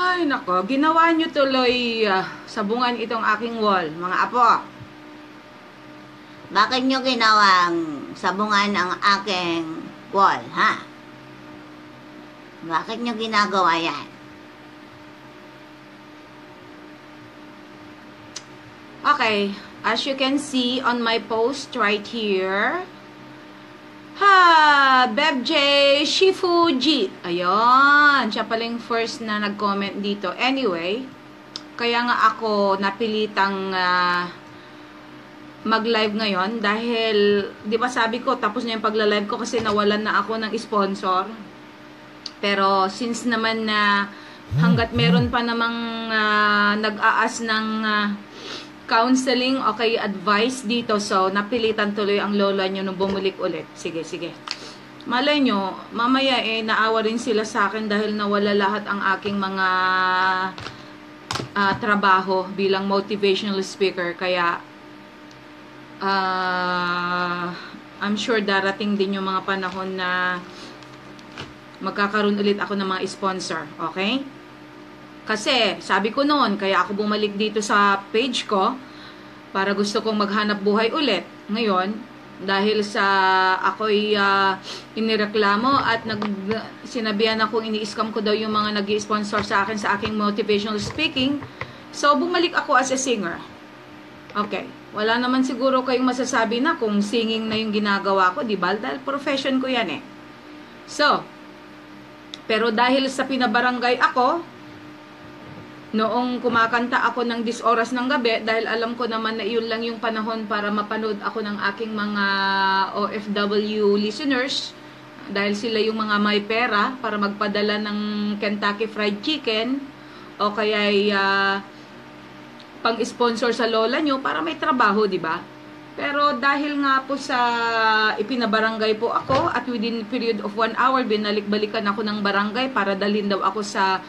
Ay, nako. Ginawa nyo tuloy ah, sabungan itong aking wall, mga apo. Bakit nyo ginawang sabungan ang aking wall, ha? Bakit nyo ginagawa yan? Okay, as you can see on my post right here, ha, Beb J. Shifuji. Ayun, siya pala yung first na nag-comment dito. Anyway, kaya nga ako napilitang ah, mag-live ngayon dahil, di ba sabi ko, tapos na yung pagla-live ko kasi nawalan na ako ng sponsor. Pero since naman na hanggat meron pa namang ah, nag-aas ng ah, counseling o kay advice dito, so napilitan tuloy ang lola nyo nung bumulik ulit. Sige, sige. Malay nyo, mamaya eh, naawa rin sila sa akin dahil nawala lahat ang aking mga ah, trabaho bilang motivational speaker. Kaya, ah, I'm sure darating din yung mga panahon na magkakaroon ulit ako ng mga sponsor. Okay? Kasi, sabi ko noon, kaya ako bumalik dito sa page ko para gusto kong maghanap buhay ulit. Ngayon, dahil sa ako'y uh, inireklamo at nag, sinabihan akong ini-scam ko daw yung mga nag sponsor sa akin sa aking motivational speaking. So, bumalik ako as a singer. Okay. Wala naman siguro kayong masasabi na kung singing na yung ginagawa ko, di ba? Dahil profession ko yan eh. So, pero dahil sa pinabarangay ako, noong kumakanta ako ng 10 oras ng gabi, dahil alam ko naman na iyon lang yung panahon para mapanood ako ng aking mga OFW listeners, dahil sila yung mga may pera para magpadala ng Kentucky Fried Chicken, o kaya uh, pang-sponsor sa lola nyo para may trabaho, di ba? Pero dahil nga po sa ipinabarangay po ako at within period of one hour, binalik-balikan ako ng barangay para dalhin daw ako sa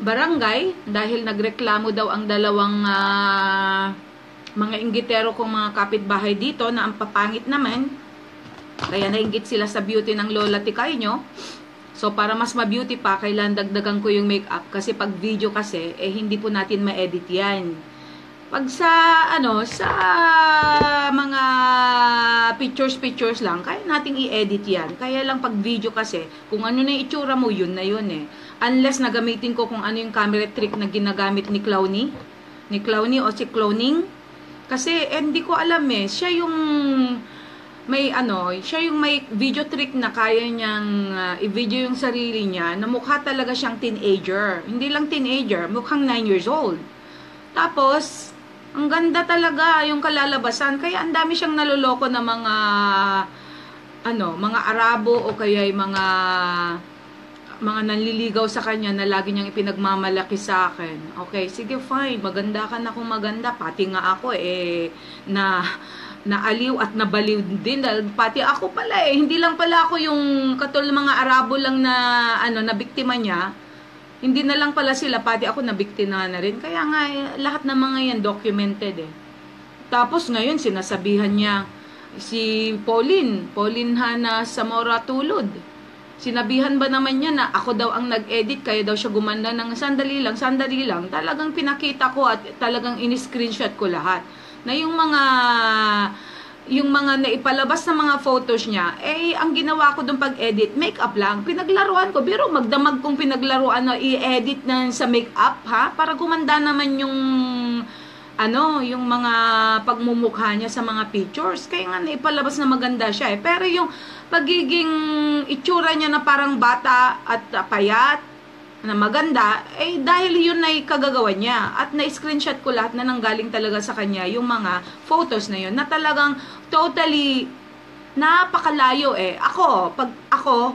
barangay dahil nagreklamo daw ang dalawang uh, mga inggitero kong mga kapitbahay dito na ang papangit naman. Kaya nainggit sila sa beauty ng lola tikay nyo. So, para mas ma-beauty pa, kailan dagdagan ko yung makeup. Kasi pag video kasi, eh hindi po natin ma-edit yan. Pag sa, ano, sa mga pictures-pictures lang, kaya nating i-edit yan. Kaya lang pag video kasi, kung ano na itsura mo, yun na yun eh. Unless nagamitin ko kung ano yung camera trick na ginagamit ni Clowny. Ni Clowny o si Cloning. Kasi, eh, hindi ko alam eh. Siya yung may ano, siya yung may video trick na kaya niyang uh, i-video yung sarili niya na mukha talaga siyang teenager. Hindi lang teenager, mukhang 9 years old. Tapos, ang ganda talaga yung kalalabasan. Kaya ang dami siyang naloloko na mga ano, mga Arabo o kaya yung mga mga nanliligaw sa kanya na lagi niyang ipinagmamalaki sa akin. Okay, sige fine, maganda ka na kung maganda. Pati nga ako eh, na naaliw at nabaliw din. Dahil pati ako pala eh. Hindi lang pala ako yung katul mga Arabo lang na ano na biktima niya. Hindi na lang pala sila. Pati ako na biktima na rin. Kaya nga eh, lahat ng mga yan documented eh. Tapos ngayon sinasabihan niya si Pauline. Pauline Hana Samora Tulod sinabihan ba naman niya na ako daw ang nag-edit kaya daw siya gumanda ng sandali lang sandali lang talagang pinakita ko at talagang in-screenshot ko lahat na yung mga yung mga naipalabas na mga photos niya, eh, ang ginawa ko doon pag-edit, make-up lang. Pinaglaruan ko, pero magdamag kong pinaglaruan na i-edit na sa make-up, ha? Para gumanda naman yung, ano, yung mga pagmumukha niya sa mga pictures. Kaya nga naipalabas na maganda siya, eh. Pero yung pagiging itsura niya na parang bata at uh, payat, na maganda, eh dahil yun ay kagagawa niya. At na-screenshot ko lahat na nanggaling talaga sa kanya yung mga photos na yun na talagang totally napakalayo eh. Ako, pag ako,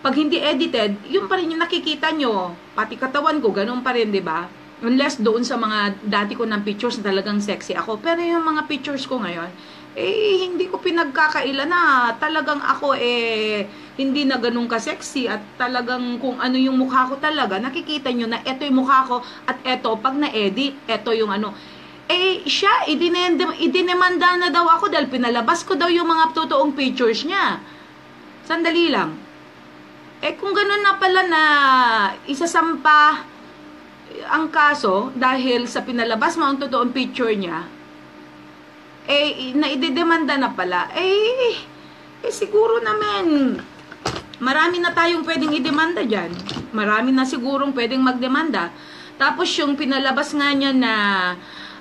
pag hindi edited, yun pa rin yung nakikita nyo. Pati katawan ko, ganun pa rin, di ba? Unless doon sa mga dati ko ng pictures na talagang sexy ako. Pero yung mga pictures ko ngayon, eh, hindi ko pinagkakaila na talagang ako eh, hindi na ganun ka-sexy at talagang kung ano yung mukha ko talaga, nakikita nyo na eto yung mukha ko at eto, pag na-edit, eto yung ano. Eh, siya, idinemanda na daw ako dahil pinalabas ko daw yung mga totoong pictures niya. Sandali lang. Eh, kung ganun na pala na isasampa ang kaso, dahil sa pinalabas mo ang totoong picture niya, eh, naidedemanda na pala, eh, eh siguro naman, marami na tayong pwedeng idemanda dyan. Marami na sigurong pwedeng magdemanda. Tapos yung pinalabas nga niya na,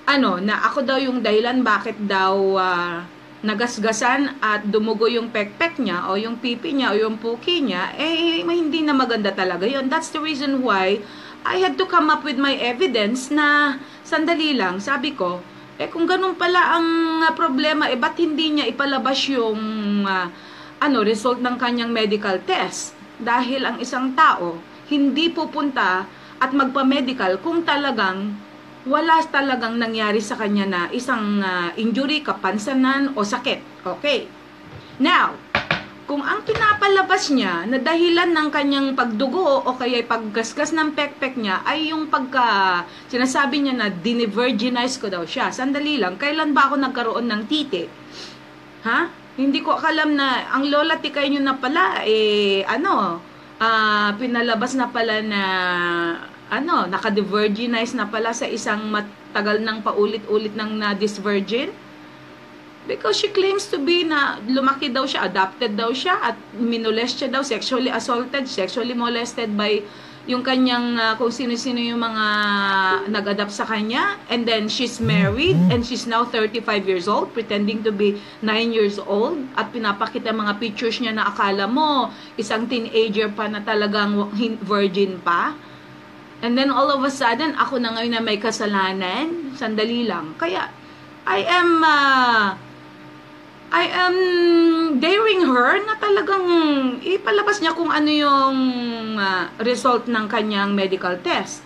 ano, na ako daw yung dahilan bakit daw ah, nagasgasan at dumugo yung pekpek niya o yung pipi niya o yung puki niya, eh, hindi na maganda talaga yon That's the reason why I had to come up with my evidence na sandali lang, sabi ko, eh kung ganun pala ang ah, problema, eh ba't hindi niya ipalabas yung ah, ano, result ng kanyang medical test? Dahil ang isang tao, hindi pupunta at magpa-medical kung talagang wala talagang nangyari sa kanya na isang ah, injury, kapansanan o sakit. Okay. Now, kung ang pinapalabas niya na dahilan ng kanyang pagdugo o kaya paggasgas ng pekpek niya ay yung pagka sinasabi niya na dinivirginize ko daw siya. Sandali lang, kailan ba ako nagkaroon ng titi? Ha? Hindi ko alam na ang lola tikay niyo na pala eh ano, ah, pinalabas na pala na ano, naka-virginize na pala sa isang matagal ng paulit-ulit ng na-disvirgin. Because she claims to be na lumaki daw siya, adopted daw siya, at minolest siya daw, sexually assaulted, sexually molested by yung kanyang, ah, kung sino-sino yung mga nag-adapt sa kanya. And then she's married, and she's now 35 years old, pretending to be 9 years old. At pinapakita mga pictures niya na akala mo, isang teenager pa na talagang virgin pa. And then all of a sudden, ako na ngayon na may kasalanan. Sandali lang. Kaya, I am, uh, I am daring her na talagang ipalabas niya kung ano yung uh, result ng kanyang medical test.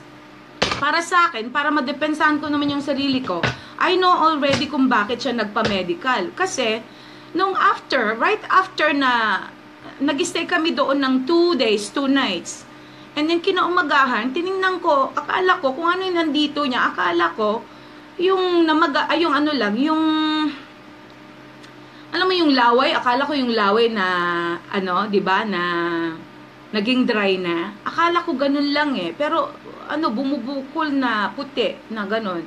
Para sa akin, para madepensahan ko naman yung sarili ko, I know already kung bakit siya nagpa-medical. Kasi, nung after, right after na nag-stay kami doon ng 2 days, 2 nights, And then kinaumagahan, tiningnan ko, akala ko, kung ano yung nandito niya, akala ko, yung namaga, ay yung ano lang, yung, alam mo yung laway, akala ko yung laway na, ano, di ba, na, naging dry na. Akala ko ganun lang eh, pero, ano, bumubukol na puti, na ganun.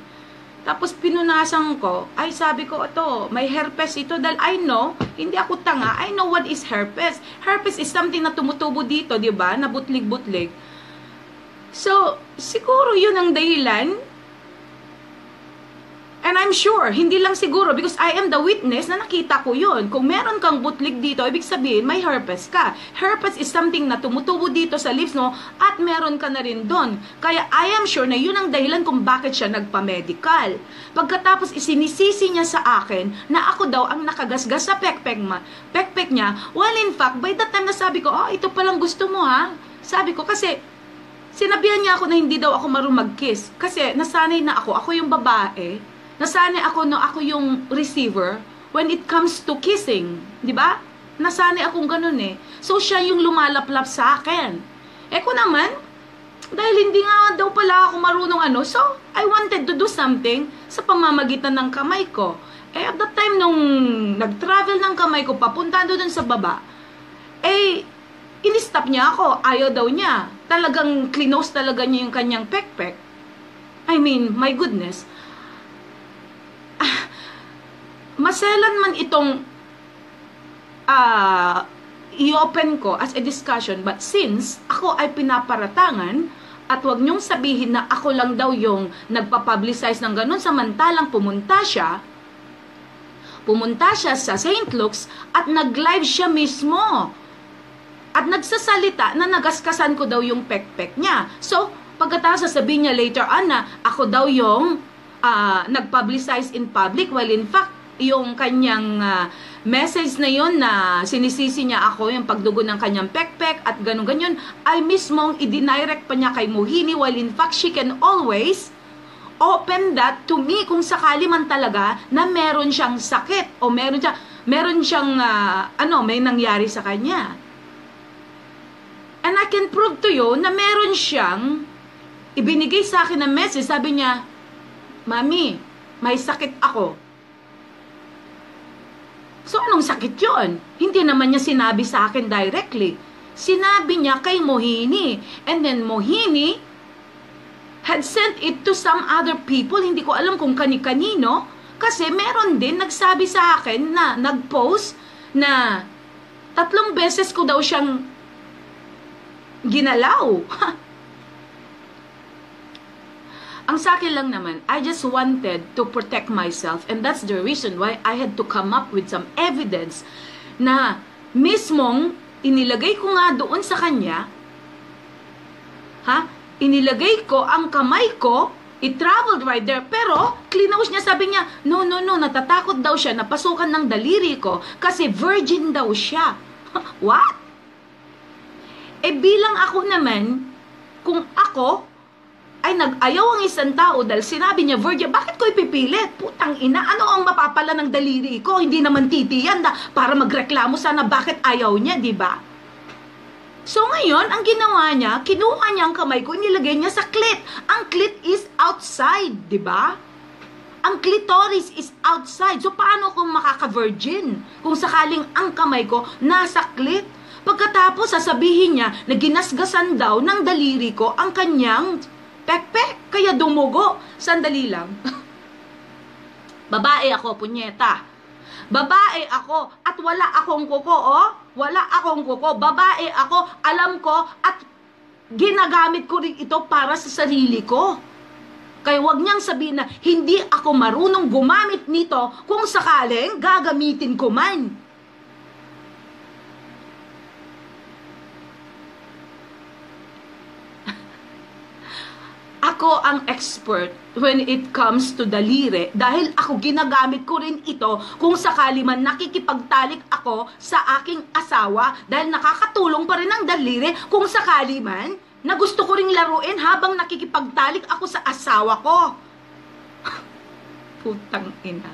Tapos pinunasan ko, ay sabi ko, ito, may herpes ito dahil I know, hindi ako tanga, I know what is herpes. Herpes is something na tumutubo dito, di ba? Na butlig-butlig. So, siguro yun ang dahilan. And I'm sure, hindi lang siguro, because I am the witness na nakita ko yun. Kung meron kang butlig dito, ibig sabihin, may herpes ka. Herpes is something na tumutubo dito sa lips mo, at meron ka na rin doon. Kaya I am sure na yun ang dahilan kung bakit siya nagpa-medical. Pagkatapos isinisisi niya sa akin na ako daw ang nakagasgas sa pekpek, ma, pekpek niya, well in fact, by the time na sabi ko, oh, ito palang gusto mo ha? Sabi ko, kasi sinabihan niya ako na hindi daw ako marunong mag-kiss. Kasi nasanay na ako, ako yung babae, nasanay ako no ako yung receiver when it comes to kissing, 'di ba? Nasanay akong ganun eh. So siya yung lumalaplap sa akin. Eh naman, dahil hindi nga daw pala ako marunong ano, so I wanted to do something sa pamamagitan ng kamay ko. Eh at that time nung nag-travel ng kamay ko papunta doon sa baba, eh in-stop niya ako, ayaw daw niya. Talagang klinos talaga niya yung kanyang pekpek. I mean, my goodness maselan man itong uh, i-open ko as a discussion but since ako ay pinaparatangan at wag niyong sabihin na ako lang daw yung nagpa-publicize ng ganun samantalang pumunta siya pumunta siya sa St. Luke's at nag-live siya mismo at nagsasalita na nagaskasan ko daw yung pekpek niya so pagkatapos sasabihin niya later on na ako daw yung uh, nag-publicize in public. While in fact yung kanyang uh, message na yon na sinisisi niya ako yung pagdugo ng kanyang pekpek at ganun ganyan ay mismong i-direct pa niya kay Mohini while in fact she can always open that to me kung sakali man talaga na meron siyang sakit o meron siya meron siyang uh, ano may nangyari sa kanya. And I can prove to you na meron siyang ibinigay sa akin na message. Sabi niya Mami, may sakit ako So, anong sakit yon? Hindi naman niya sinabi sa akin directly. Sinabi niya kay Mohini. And then Mohini, had sent it to some other people. Hindi ko alam kung kani-kanino. Kasi meron din nagsabi sa akin na nag-post na tatlong beses ko daw siyang ginalaw. Ang sa akin lang naman, I just wanted to protect myself and that's the reason why I had to come up with some evidence na mismong inilagay ko nga doon sa kanya, ha? Inilagay ko ang kamay ko, it traveled right there, pero clinose niya, sabi niya, no, no, no, natatakot daw siya, napasukan ng daliri ko kasi virgin daw siya. What? Eh bilang ako naman, kung ako ay nag-ayaw ang isang tao dahil sinabi niya, Virgin, bakit ko ipipilit? Putang ina, ano ang mapapala ng daliri ko? Hindi naman titiyan na para magreklamo sana bakit ayaw niya, di ba? So ngayon, ang ginawa niya, kinuha niya ang kamay ko, nilagay niya sa clit. Ang clit is outside, di ba? Ang clitoris is outside. So paano kung makaka-virgin? Kung sakaling ang kamay ko nasa clit? Pagkatapos sasabihin niya na ginasgasan daw ng daliri ko ang kanyang pekpek, kaya dumugo. Sandali lang. Babae ako, punyeta. Babae ako at wala akong kuko, oh. Wala akong kuko. Babae ako, alam ko at ginagamit ko rin ito para sa sarili ko. Kaya wag niyang sabihin na hindi ako marunong gumamit nito kung sakaling gagamitin ko man. Ako ang expert when it comes to daliri dahil ako ginagamit ko rin ito kung sakali man nakikipagtalik ako sa aking asawa dahil nakakatulong pa rin ang daliri kung sakali man na gusto ko ring laruin habang nakikipagtalik ako sa asawa ko. Putang ina.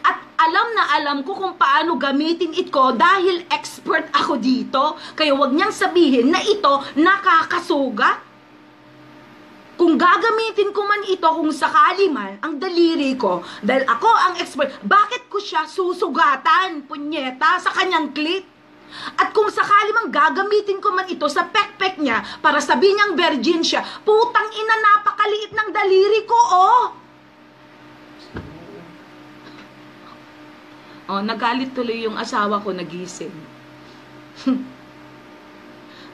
At alam na alam ko kung paano gamitin ito dahil expert ako dito. Kaya wag niyang sabihin na ito nakakasuga. Kung gagamitin ko man ito kung sakali man ang daliri ko, dahil ako ang expert, bakit ko siya susugatan, punyeta, sa kanyang clit? At kung sakali mang gagamitin ko man ito sa pekpek niya para sabihin niyang virgin siya, putang ina napakaliit ng daliri ko, oh! Oh, nagalit tuloy yung asawa ko nagising.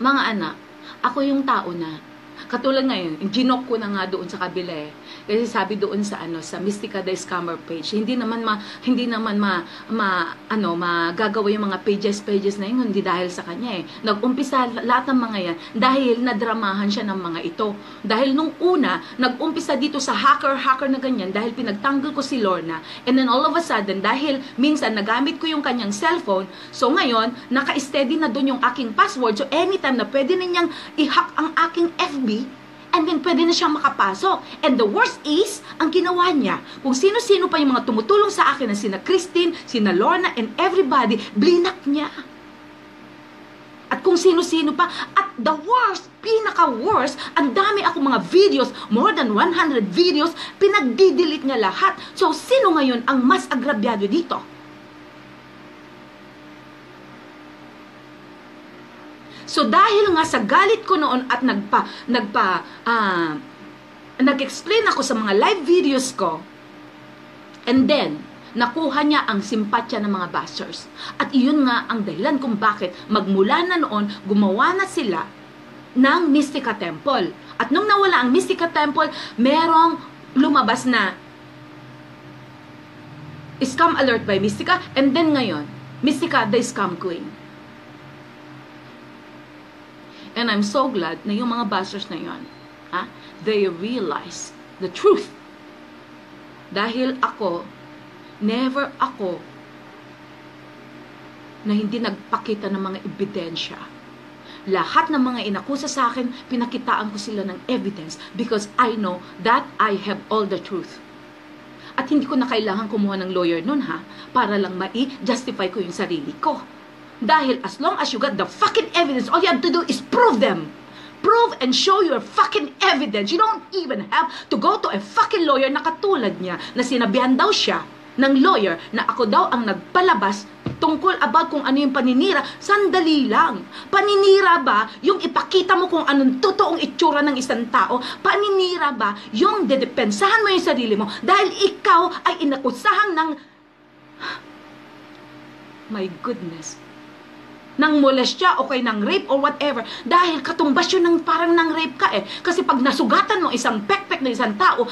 Mga anak, ako yung tao na Katulad ngayon, ginok ko na nga doon sa kabila eh. Kasi sabi doon sa ano sa Mystica the Scammer page, hindi naman ma hindi naman ma, ma ano magagawa yung mga pages pages na yun hindi dahil sa kanya eh. Nag-umpisa lahat ng mga yan dahil nadramahan siya ng mga ito. Dahil nung una, nag-umpisa dito sa hacker hacker na ganyan dahil pinagtanggol ko si Lorna and then all of a sudden dahil minsan nagamit ko yung kanyang cellphone, so ngayon naka-steady na doon yung aking password. So anytime na pwede na niyang i-hack ang aking FB, and then pwede na siyang makapasok. And the worst is, ang ginawa niya, kung sino-sino pa yung mga tumutulong sa akin na sina Christine, sina Lorna, and everybody, blinak niya. At kung sino-sino pa, at the worst, pinaka-worst, ang dami ako mga videos, more than 100 videos, pinagdidelete niya lahat. So, sino ngayon ang mas agrabyado dito? So dahil nga sa galit ko noon at nagpa nagpa uh, nag-explain ako sa mga live videos ko. And then nakuha niya ang simpatya ng mga bashers. At iyon nga ang dahilan kung bakit magmula na noon gumawa na sila ng Mystica Temple. At nung nawala ang Mystica Temple, merong lumabas na Scam Alert by Mystica and then ngayon, Mystica the Scam Queen. And I'm so glad na yung mga bashers na yon, ha, they realize the truth. Dahil ako, never ako na hindi nagpakita ng mga ebidensya. Lahat ng mga inakusa sa akin, pinakitaan ko sila ng evidence because I know that I have all the truth. At hindi ko na kailangan kumuha ng lawyer nun ha, para lang mai-justify ko yung sarili ko. Dahil as long as you got the fucking evidence, all you have to do is prove them. Prove and show your fucking evidence. You don't even have to go to a fucking lawyer na katulad niya na sinabihan daw siya ng lawyer na ako daw ang nagpalabas tungkol about kung ano yung paninira, sandali lang. Paninira ba yung ipakita mo kung anong totoong itsura ng isang tao? Paninira ba yung dedepensahan mo yung sarili mo dahil ikaw ay inakusahan ng... My goodness ng molestya o kay ng rape or whatever dahil katumbas yun ng parang ng rape ka eh. Kasi pag nasugatan mo isang pekpek ng isang tao,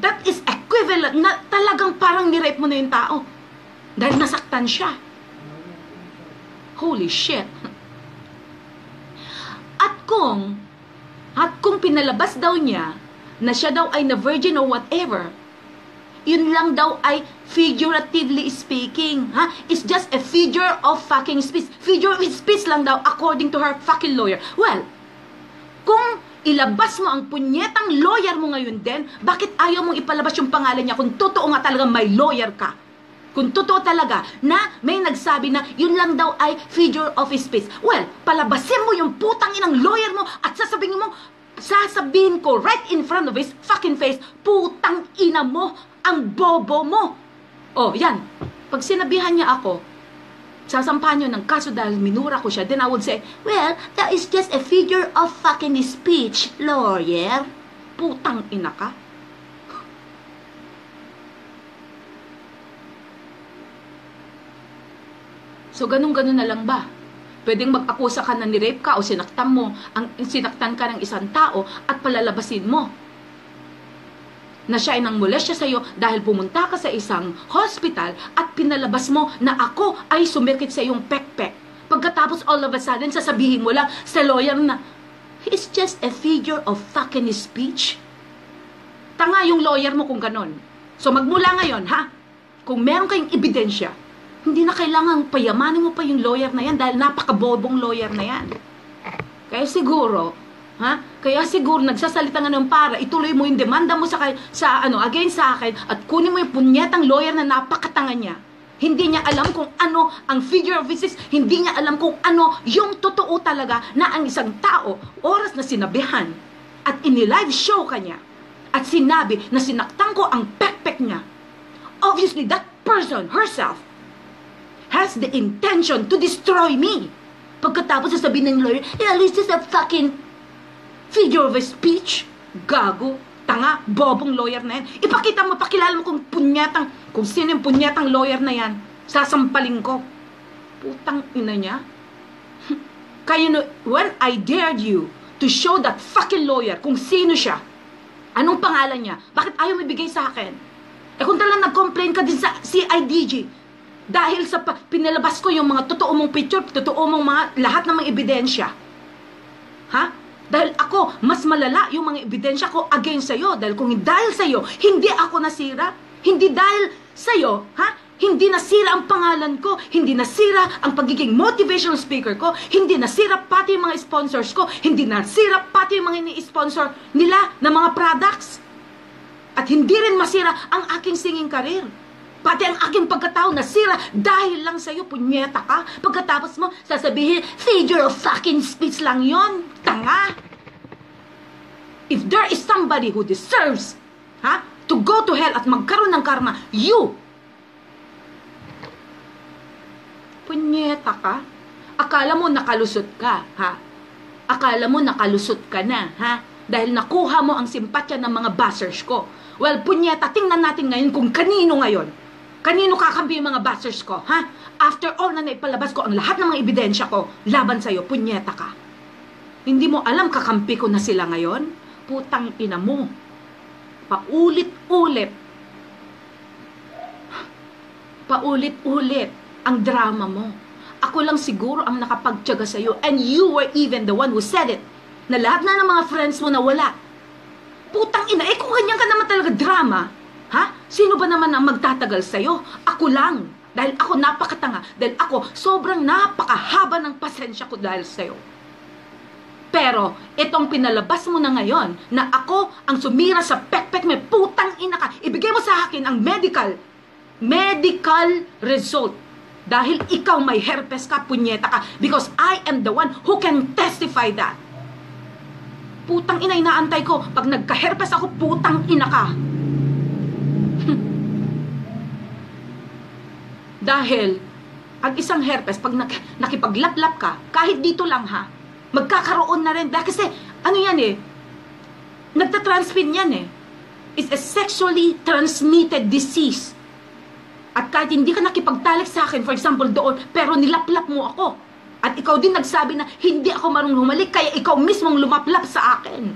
that is equivalent na talagang parang ni-rape mo na yung tao. Dahil nasaktan siya. Holy shit. At kung, at kung pinalabas daw niya na siya daw ay na virgin or whatever, yun lang daw ay figuratively speaking. Ha? It's just a figure of fucking speech. Figure of speech lang daw according to her fucking lawyer. Well, kung ilabas mo ang punyetang lawyer mo ngayon din, bakit ayaw mong ipalabas yung pangalan niya kung totoo nga talaga may lawyer ka? Kung totoo talaga na may nagsabi na yun lang daw ay figure of speech. Well, palabasin mo yung putang inang lawyer mo at sasabihin mo, sasabihin ko right in front of his fucking face, putang ina mo, ang bobo mo. Oh, yan. Pag sinabihan niya ako, sasampahan niyo ng kaso dahil minura ko siya, then I would say, Well, that is just a figure of fucking speech, lawyer. putang ina ka. So, ganun-ganun na lang ba? Pwedeng mag-akusa ka na ni-rape ka o sinaktan mo, ang sinaktan ka ng isang tao at palalabasin mo na siya ay nang molestya sa iyo dahil pumunta ka sa isang hospital at pinalabas mo na ako ay sumirkit sa iyong pekpek. Pagkatapos all of a sudden, sasabihin mo lang sa lawyer na, He's just a figure of fucking speech. Tanga yung lawyer mo kung ganon. So magmula ngayon, ha? Kung meron kayong ebidensya, hindi na kailangan payamanin mo pa yung lawyer na yan dahil napakabobong lawyer na yan. Kaya siguro, ha? Kaya siguro nagsasalita nga ng para, ituloy mo yung demanda mo sa, sa ano, against sa akin at kunin mo yung punyetang lawyer na napakatanga niya. Hindi niya alam kung ano ang figure of speech, hindi niya alam kung ano yung totoo talaga na ang isang tao, oras na sinabihan at ini-live show ka niya at sinabi na sinaktan ko ang pekpek niya. Obviously, that person herself has the intention to destroy me. Pagkatapos sasabihin ng lawyer, yeah, this is a fucking figure of speech. Gago, tanga, bobong lawyer na yan. Ipakita mo, pakilala mo kung punyatang, kung sino yung punyatang lawyer na yan. Sasampaling ko. Putang ina niya. Kaya no, when I dared you to show that fucking lawyer kung sino siya, anong pangalan niya, bakit ayaw mo ibigay sa akin? Eh kung talagang nag-complain ka din sa CIDG, dahil sa pinalabas ko yung mga totoo mong picture, totoo mong mga, lahat ng mga ebidensya. Ha? Dahil ako, mas malala yung mga ebidensya ko against sa'yo. Dahil kung dahil sa'yo, hindi ako nasira. Hindi dahil sa'yo, ha? Hindi nasira ang pangalan ko. Hindi nasira ang pagiging motivational speaker ko. Hindi nasira pati yung mga sponsors ko. Hindi nasira pati yung mga ini-sponsor nila na mga products. At hindi rin masira ang aking singing career. Pati ang aking pagkatao nasira dahil lang sa'yo, punyeta ka. Pagkatapos mo, sasabihin, figure of fucking speech lang yon Tanga! If there is somebody who deserves ha, to go to hell at magkaroon ng karma, you! Punyeta ka? Akala mo nakalusot ka, ha? Akala mo nakalusot ka na, ha? Dahil nakuha mo ang simpatya ng mga bashers ko. Well, punyeta, tingnan natin ngayon kung kanino ngayon. Kanino kakampi yung mga bashers ko, ha? After all na naipalabas ko ang lahat ng mga ebidensya ko, laban sa'yo, punyeta ka. Hindi mo alam kakampi ko na sila ngayon? Putang ina mo. Paulit-ulit. Paulit-ulit ang drama mo. Ako lang siguro ang nakapagtyaga sa'yo and you were even the one who said it na lahat na ng mga friends mo na wala. Putang ina, eh kung ganyan ka naman talaga drama, ha? Sino ba naman ang magtatagal sa'yo? Ako lang. Dahil ako napakatanga. Dahil ako sobrang napakahaba ng pasensya ko dahil sa'yo. Pero, itong pinalabas mo na ngayon, na ako ang sumira sa pekpek, may putang ina ka, ibigay mo sa akin ang medical, medical result. Dahil ikaw may herpes ka, punyeta ka, because I am the one who can testify that. Putang ina, inaantay ko. Pag nagka-herpes ako, putang ina ka. Dahil ang isang herpes, pag nak- nakipaglaplap ka, kahit dito lang ha, magkakaroon na rin. Kasi, ano yan eh, nagtatransmit yan eh. It's a sexually transmitted disease. At kahit hindi ka nakipagtalik sa akin, for example, doon, pero nilaplap mo ako. At ikaw din nagsabi na hindi ako marunong humalik, kaya ikaw mismong lumaplap sa akin.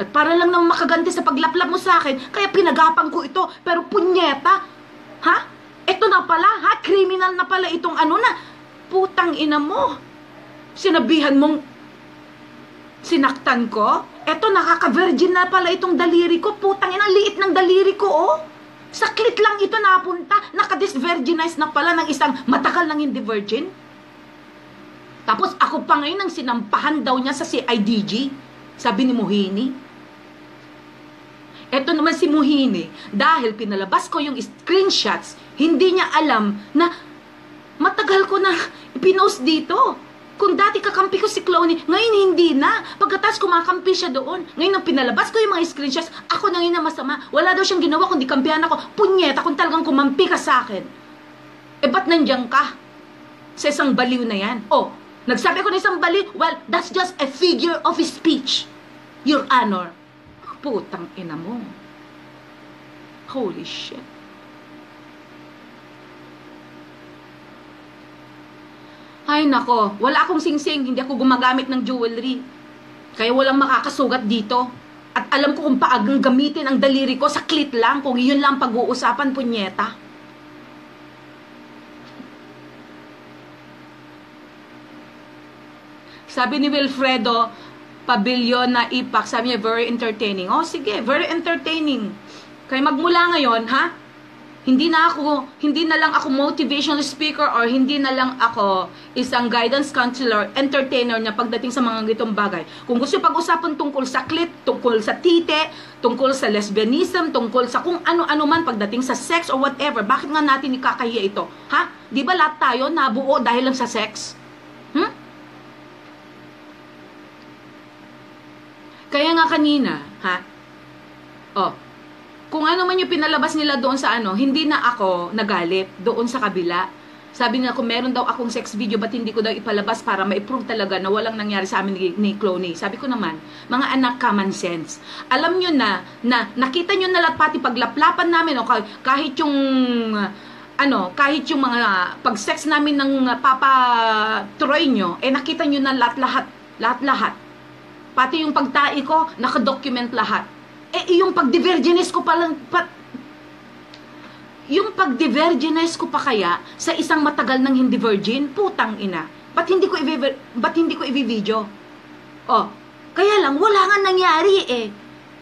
At para lang naman makaganti sa paglaplap mo sa akin, kaya pinagapang ko ito. Pero punyeta, ha? Ito na pala, ha? Criminal na pala itong ano na. Putang ina mo. Sinabihan mong sinaktan ko? Eto, nakaka-virgin na pala itong daliri ko. Putang ina, liit ng daliri ko, oh. Saklit lang ito napunta. Nakadisvirginize na pala ng isang matagal nang hindi virgin. Tapos ako pa ngayon ang sinampahan daw niya sa CIDG. Sabi ni Mohini. Eto naman si Mohini, dahil pinalabas ko yung screenshots, hindi niya alam na matagal ko na pinost dito. Kung dati kakampi ko si Cloney, ngayon hindi na. Pagkatas kumakampi siya doon. Ngayon nang pinalabas ko yung mga screenshots, ako na ngayon na masama. Wala daw siyang ginawa kundi kampihan ako. Punyeta kung talagang kumampi ka sa akin. Eh ba't nandiyan ka? Sa isang baliw na yan. Oh, nagsabi ko na isang baliw. Well, that's just a figure of speech. Your Honor. Putang ina mo. Holy shit. Ay nako, wala akong singsing, hindi ako gumagamit ng jewelry. Kaya walang makakasugat dito. At alam ko kung paano gamitin ang daliri ko sa clit lang, kung iyon lang pag-uusapan, punyeta. Sabi ni Wilfredo Pavilion na ipak, sabi niya, very entertaining. Oh, sige, very entertaining. Kaya magmula ngayon, ha? Hindi na ako, hindi na lang ako motivational speaker or hindi na lang ako isang guidance counselor, entertainer niya pagdating sa mga gitong bagay. Kung gusto pag-usapan tungkol sa clit, tungkol sa tite, tungkol sa lesbianism, tungkol sa kung ano-ano man pagdating sa sex or whatever, bakit nga natin ikakahiya ito? Ha? Di ba lahat tayo nabuo dahil lang sa sex? Hmm? Kaya nga kanina, ha? Oh, kung ano man yung pinalabas nila doon sa ano, hindi na ako nagalit doon sa kabila. Sabi nila, kung meron daw akong sex video, ba't hindi ko daw ipalabas para ma-prove talaga na walang nangyari sa amin ni, ni Cloney? Sabi ko naman, mga anak, common sense. Alam nyo na, na nakita nyo na lahat pati paglaplapan namin, o kahit, yung, ano, kahit yung mga pag-sex namin ng Papa Troy nyo, eh nakita nyo na lahat-lahat, lahat-lahat. Pati yung pagtai ko, nakadocument lahat. Eh, yung pag-divergenize ko palang, pa, yung pag-divergenize ko pa kaya sa isang matagal nang hindi virgin, putang ina. Ba't hindi ko i ba't hindi ko i-video? Oh, kaya lang, wala nga nangyari eh.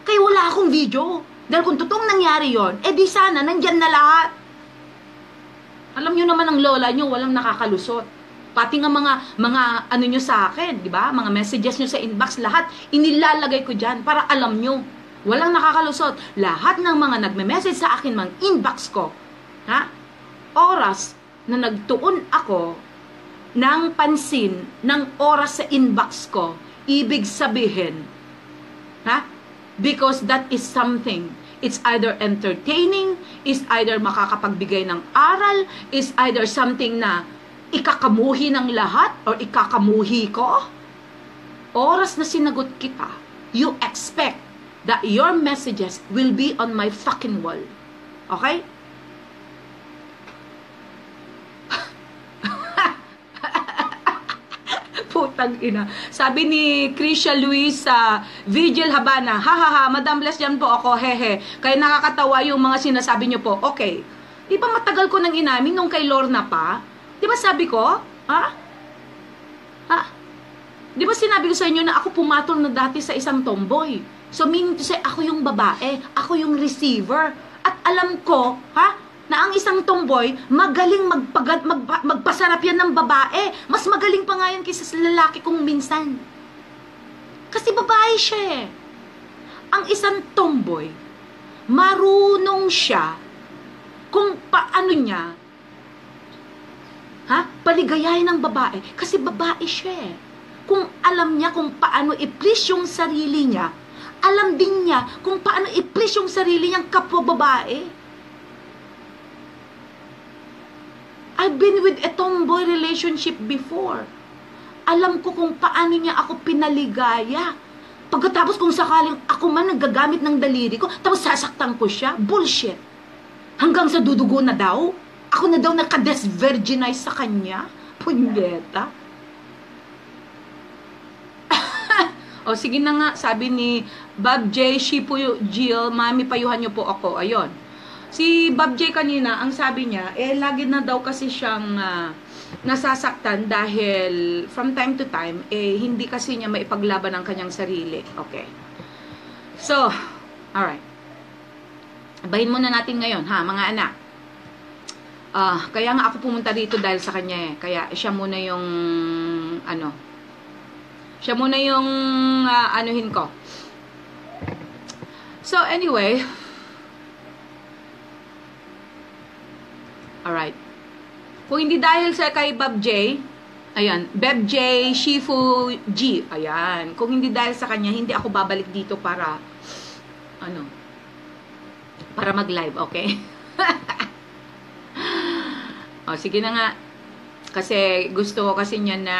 Kaya wala akong video. Dahil kung totoong nangyari yon, eh di sana, nandyan na lahat. Alam nyo naman ang lola nyo, walang nakakalusot. Pati nga mga, mga ano nyo sa akin, di ba? Mga messages nyo sa inbox, lahat, inilalagay ko dyan para alam nyo Walang nakakalusot. Lahat ng mga nagme-message sa akin mang inbox ko, ha? Oras na nagtuon ako ng pansin ng oras sa inbox ko, ibig sabihin, ha? Because that is something. It's either entertaining, is either makakapagbigay ng aral, is either something na ikakamuhi ng lahat or ikakamuhi ko. Oras na sinagot kita, you expect that your messages will be on my fucking wall. Okay? Putang ina. Sabi ni Krisha Luis sa Vigil Habana, ha ha ha, Madam Bless dyan po ako, hehe. Kaya nakakatawa yung mga sinasabi nyo po. Okay. Di ba matagal ko nang inamin nung kay Lorna pa? Di ba sabi ko? Ha? Ha? Di ba sinabi ko sa inyo na ako pumatol na dati sa isang tomboy? So meaning to say, ako yung babae, ako yung receiver. At alam ko, ha, na ang isang tomboy, magaling magpagad, mag, magpasarap yan ng babae. Mas magaling pa nga yan kaysa sa lalaki kung minsan. Kasi babae siya eh. Ang isang tomboy, marunong siya kung paano niya ha, paligayahin ng babae. Kasi babae siya eh. Kung alam niya kung paano i-please yung sarili niya, alam din niya kung paano i-please yung sarili niyang kapwa babae. I've been with a tomboy relationship before. Alam ko kung paano niya ako pinaligaya. Pagkatapos kung sakaling ako man nagagamit ng daliri ko, tapos sasaktan ko siya, bullshit. Hanggang sa dudugo na daw, ako na daw nakadesvirginize sa kanya. Punyeta. o sige na nga, sabi ni Bob J. Shipu Jill, mami payuhan niyo po ako. Ayon. Si Bob J kanina, ang sabi niya, eh lagi na daw kasi siyang ah, nasasaktan dahil from time to time, eh hindi kasi niya maipaglaban ang kanyang sarili. Okay. So, alright. Bahin muna natin ngayon, ha, mga anak. Ah, kaya nga ako pumunta dito dahil sa kanya eh. Kaya siya muna yung ano. Siya muna yung ah, anuhin ko. So anyway, Alright. Kung hindi dahil sa kay Bob J, ayan, Beb J, Shifu G, ayan. Kung hindi dahil sa kanya, hindi ako babalik dito para, ano, para mag-live, okay? o, sige na nga. Kasi gusto ko kasi niya na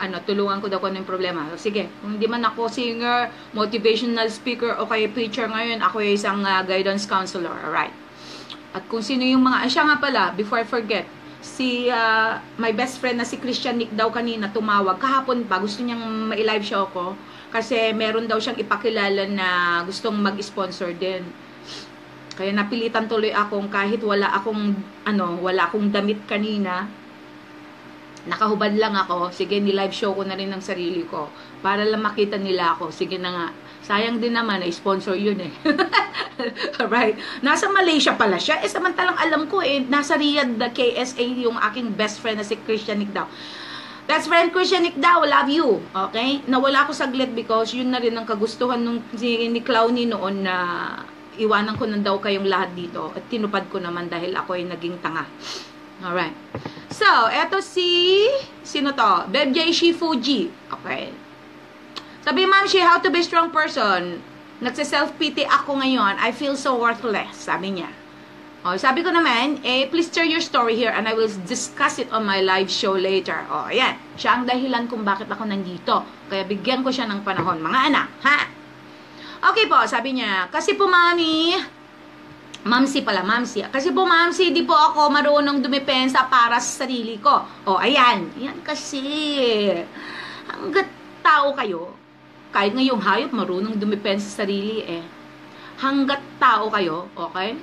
ano, tulungan ko daw kung ano yung problema. So, sige, kung hindi man ako singer, motivational speaker o kaya preacher ngayon, ako ay isang ah, guidance counselor. Alright. At kung sino yung mga, ah, siya nga pala, before I forget, si ah, my best friend na si Christian Nick daw kanina tumawag. Kahapon pa, gusto niyang ma-live show ko. Kasi meron daw siyang ipakilala na gustong mag-sponsor din. Kaya napilitan tuloy akong kahit wala akong ano, wala akong damit kanina. Nakahubad lang ako. Sige, ni-live show ko na rin ng sarili ko. Para lang makita nila ako. Sige na nga. Sayang din naman, na sponsor yun eh. Alright. Nasa Malaysia pala siya. Eh, samantalang alam ko eh, nasa Riyadh, the KSA, yung aking best friend na si Christian daw. Best friend Christian daw, love you. Okay? Nawala ako saglit because yun na rin ang kagustuhan nung ni Clowny noon na iwanan ko na daw kayong lahat dito at tinupad ko naman dahil ako ay naging tanga. Alright. So, eto si, sino to? Beb J. Shifuji. Okay. Sabi, Ma'am Shi, how to be strong person? Nagse-self-pity ako ngayon. I feel so worthless. Sabi niya. O, sabi ko naman, eh, please share your story here and I will discuss it on my live show later. O, ayan. Siya ang dahilan kung bakit ako nandito. Kaya bigyan ko siya ng panahon. Mga anak, ha? Okay po, sabi niya. Kasi po, mami, Mamsi pala, mamsi. Kasi po, mamsi, di po ako marunong dumepensa para sa sarili ko. O, ayan. Yan kasi. Hanggat tao kayo, kahit ngayong hayop, marunong dumepensa sa sarili eh. Hanggat tao kayo, okay?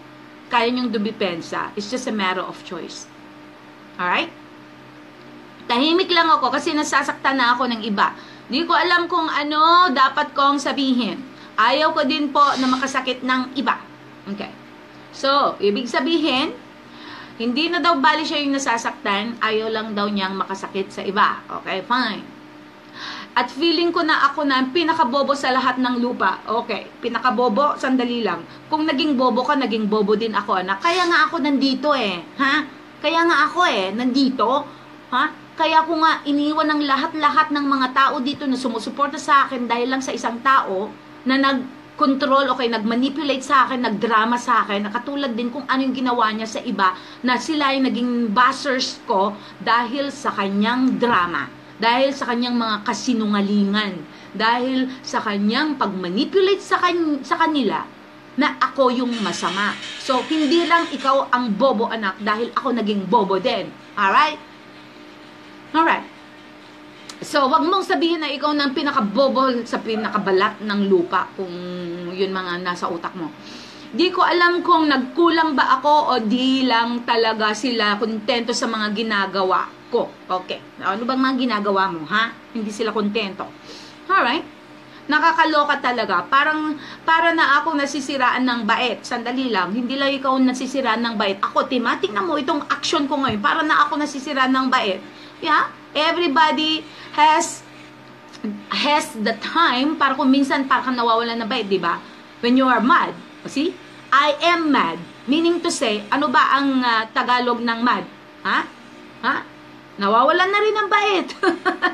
Kaya niyong dumepensa. It's just a matter of choice. Alright? Tahimik lang ako kasi nasasaktan na ako ng iba. Di ko alam kung ano dapat kong sabihin. Ayaw ko din po na makasakit ng iba. Okay. So, ibig sabihin, hindi na daw bali siya yung nasasaktan, ayaw lang daw niyang makasakit sa iba. Okay, fine. At feeling ko na ako na ang pinakabobo sa lahat ng lupa. Okay, pinakabobo, sandali lang. Kung naging bobo ka, naging bobo din ako, anak. Kaya nga ako nandito eh. Ha? Kaya nga ako eh, nandito. Ha? Kaya ko nga iniwan ng lahat-lahat ng mga tao dito na sumusuporta sa akin dahil lang sa isang tao na nag-control o kay nag-manipulate sa akin, nagdrama sa akin, na katulad din kung ano yung ginawa niya sa iba, na sila ay naging bashers ko dahil sa kanyang drama, dahil sa kanyang mga kasinungalingan, dahil sa kanyang pag-manipulate sa, kan- sa kanila, na ako yung masama. So, hindi lang ikaw ang bobo anak dahil ako naging bobo din. Alright? Alright. So, wag mong sabihin na ikaw nang pinakabobo sa pinakabalat ng lupa kung yun mga nasa utak mo. Di ko alam kung nagkulang ba ako o di lang talaga sila kontento sa mga ginagawa ko. Okay. Ano bang mga ginagawa mo, ha? Hindi sila kontento. Alright. Nakakaloka talaga. Parang, para na ako nasisiraan ng bait. Sandali lang. Hindi lang ikaw nasisiraan ng bait. Ako, Tima, tingnan mo itong action ko ngayon. Para na ako nasisiraan ng bait. Yeah? Everybody has has the time para kung minsan parang nawawalan na bait, di ba? When you are mad. See? I am mad. Meaning to say, ano ba ang ah, Tagalog ng mad? Ha? Ha? Nawawalan na rin ng bait.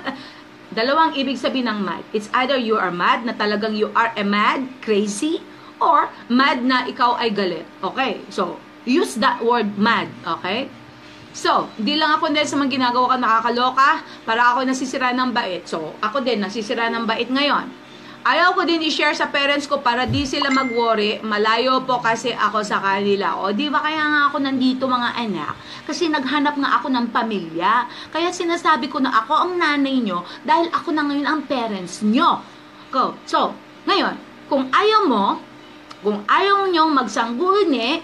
Dalawang ibig sabihin ng mad. It's either you are mad, na talagang you are a mad, crazy, or mad na ikaw ay galit. Okay? So, use that word mad. Okay? So, hindi lang ako din sa mga ginagawa ka nakakaloka para ako nasisira ng bait. So, ako din nasisira ng bait ngayon. Ayaw ko din i-share sa parents ko para di sila mag-worry. Malayo po kasi ako sa kanila. O, di ba kaya nga ako nandito mga anak? Kasi naghanap nga ako ng pamilya. Kaya sinasabi ko na ako ang nanay nyo dahil ako na ngayon ang parents nyo. Go. So, ngayon, kung ayaw mo, kung ayaw nyong magsangguni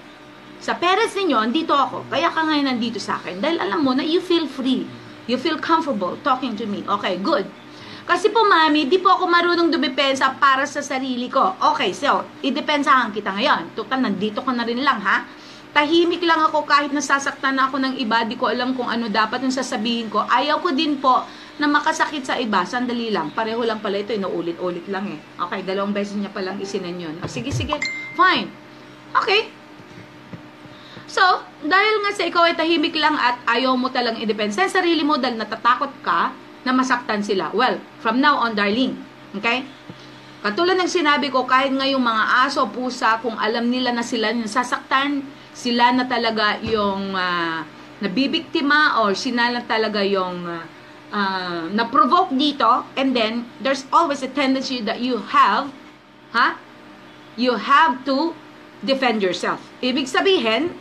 sa parents ninyo, andito ako. Kaya ka ngayon nandito sa akin. Dahil alam mo na you feel free. You feel comfortable talking to me. Okay, good. Kasi po, mami, di po ako marunong dumipensa para sa sarili ko. Okay, so, idepensahan kita ngayon. Total, nandito ka na rin lang, ha? Tahimik lang ako kahit nasasaktan na ako ng iba, di ko alam kung ano dapat yung sasabihin ko. Ayaw ko din po na makasakit sa iba. Sandali lang. Pareho lang pala ito, inuulit-ulit lang eh. Okay, dalawang beses niya palang isinan yun. O, sige, sige. Fine. Okay. So, dahil nga sa ikaw ay tahimik lang at ayaw mo talang idepensa sa sarili mo dahil natatakot ka na masaktan sila. Well, from now on, darling. Okay? Katulad ng sinabi ko, kahit nga mga aso, pusa, kung alam nila na sila yung sasaktan, sila na talaga yung uh, nabibiktima or sila na talaga yung uh, na-provoke dito and then there's always a tendency that you have ha? You have to defend yourself. Ibig sabihin,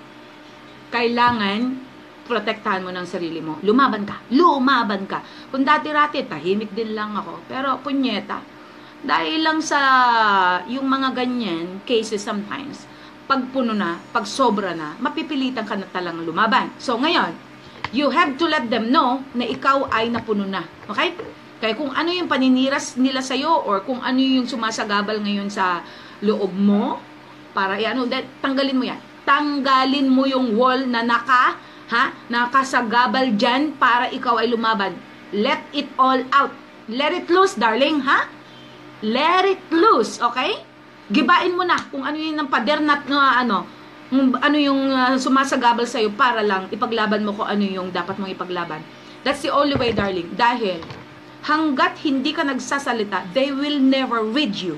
kailangan protektahan mo ng sarili mo. Lumaban ka. Lumaban ka. Kung dati-rati, tahimik din lang ako. Pero, punyeta, dahil lang sa yung mga ganyan cases sometimes, pag puno na, pag sobra na, mapipilitan ka na talang lumaban. So, ngayon, you have to let them know na ikaw ay napuno na. Okay? Kaya kung ano yung paniniras nila sa'yo or kung ano yung sumasagabal ngayon sa loob mo, para ano, tanggalin mo yan. Tanggalin mo yung wall na naka, ha, nakasagabal dyan para ikaw ay lumaban. Let it all out. Let it loose, darling, ha? Let it loose, okay? Gibain mo na kung ano yung ng pader na uh, ano, ano yung uh, sumasagabal sa'yo para lang ipaglaban mo kung ano yung dapat mong ipaglaban. That's the only way, darling. Dahil hanggat hindi ka nagsasalita, they will never read you.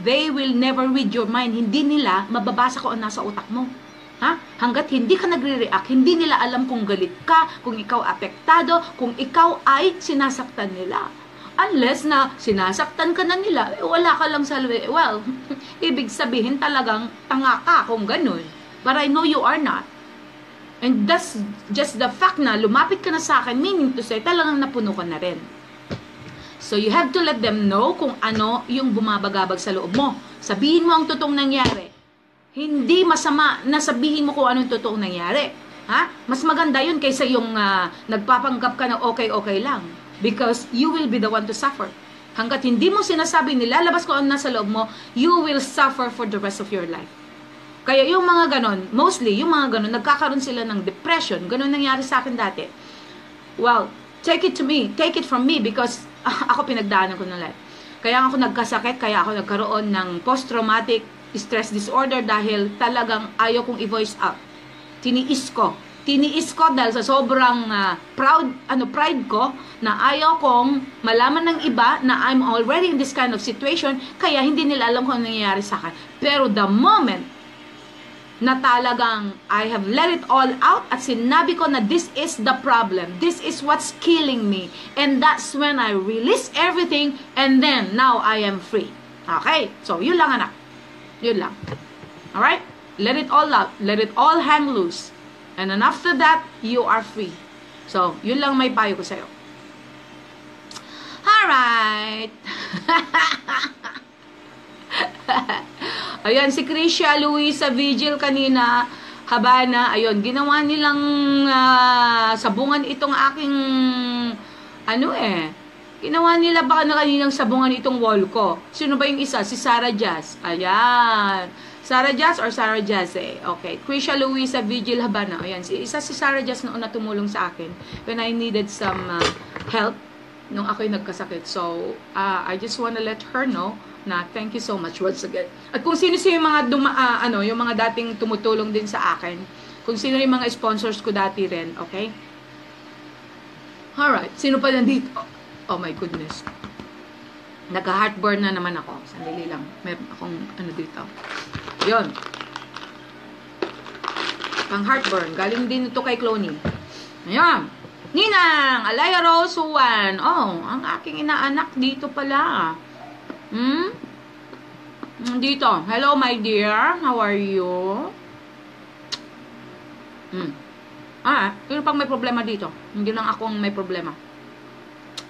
They will never read your mind. Hindi nila mababasa kung ano nasa utak mo. Ha? Hanggat hindi ka nagre-react, hindi nila alam kung galit ka, kung ikaw apektado, kung ikaw ay sinasaktan nila. Unless na sinasaktan ka na nila, eh, wala ka lang sa well, ibig sabihin talagang tanga ka kung ganun. But I know you are not. And that's just the fact na lumapit ka na sa akin, meaning to say, talagang napuno ka na rin. So you have to let them know kung ano yung bumabagabag sa loob mo. Sabihin mo ang totoong nangyari. Hindi masama na sabihin mo kung anong totoong nangyari. Ha? Mas maganda yun kaysa yung uh, nagpapanggap ka na okay-okay lang. Because you will be the one to suffer. Hanggat hindi mo sinasabi, nilalabas ko ang nasa loob mo, you will suffer for the rest of your life. Kaya yung mga ganon, mostly yung mga ganon, nagkakaroon sila ng depression. Ganon nangyari sa akin dati. Well, take it to me, take it from me because ako pinagdaanan ko na lahat. Kaya ako nagkasakit, kaya ako nagkaroon ng post-traumatic stress disorder dahil talagang ayaw kong i-voice out. Tiniis ko. Tiniis ko dahil sa sobrang uh, proud, ano, pride ko na ayaw kong malaman ng iba na I'm already in this kind of situation kaya hindi nila alam kung ano nangyayari sa akin. Pero the moment na talagang I have let it all out at sinabi ko na this is the problem. This is what's killing me. And that's when I release everything and then now I am free. Okay? So, yun lang anak. Yun lang. Alright? Let it all out. Let it all hang loose. And then after that, you are free. So, yun lang may payo ko sa'yo. Alright. Ayan, si Krisha Luisa Vigil kanina, Habana, ayun, ginawa nilang uh, sabungan itong aking, ano eh, ginawa nila baka na kaninang sabungan itong wall ko. Sino ba yung isa? Si Sarah Jazz. Ayan. Sarah Jazz or Sarah Jazz eh. Okay. Krisha Luisa Vigil Habana. Ayan. Si, isa si Sarah Jazz noon na tumulong sa akin when I needed some uh, help nung ako'y nagkasakit. So, uh, I just wanna let her know na thank you so much once again. At kung sino sino yung mga duma, uh, ano, yung mga dating tumutulong din sa akin, kung sino yung mga sponsors ko dati rin, okay? Alright, sino pa nandito? Oh my goodness. Nagka-heartburn na naman ako. Sandali lang. Meron akong ano dito. Yon. Pang heartburn. Galing din ito kay Cloney. Ayan. Ninang, Alaya Rose Juan. Oh, ang aking inaanak dito pala. Hmm? Dito. Hello, my dear. How are you? Hmm. Ah, sino pang may problema dito? Hindi lang ako ang may problema.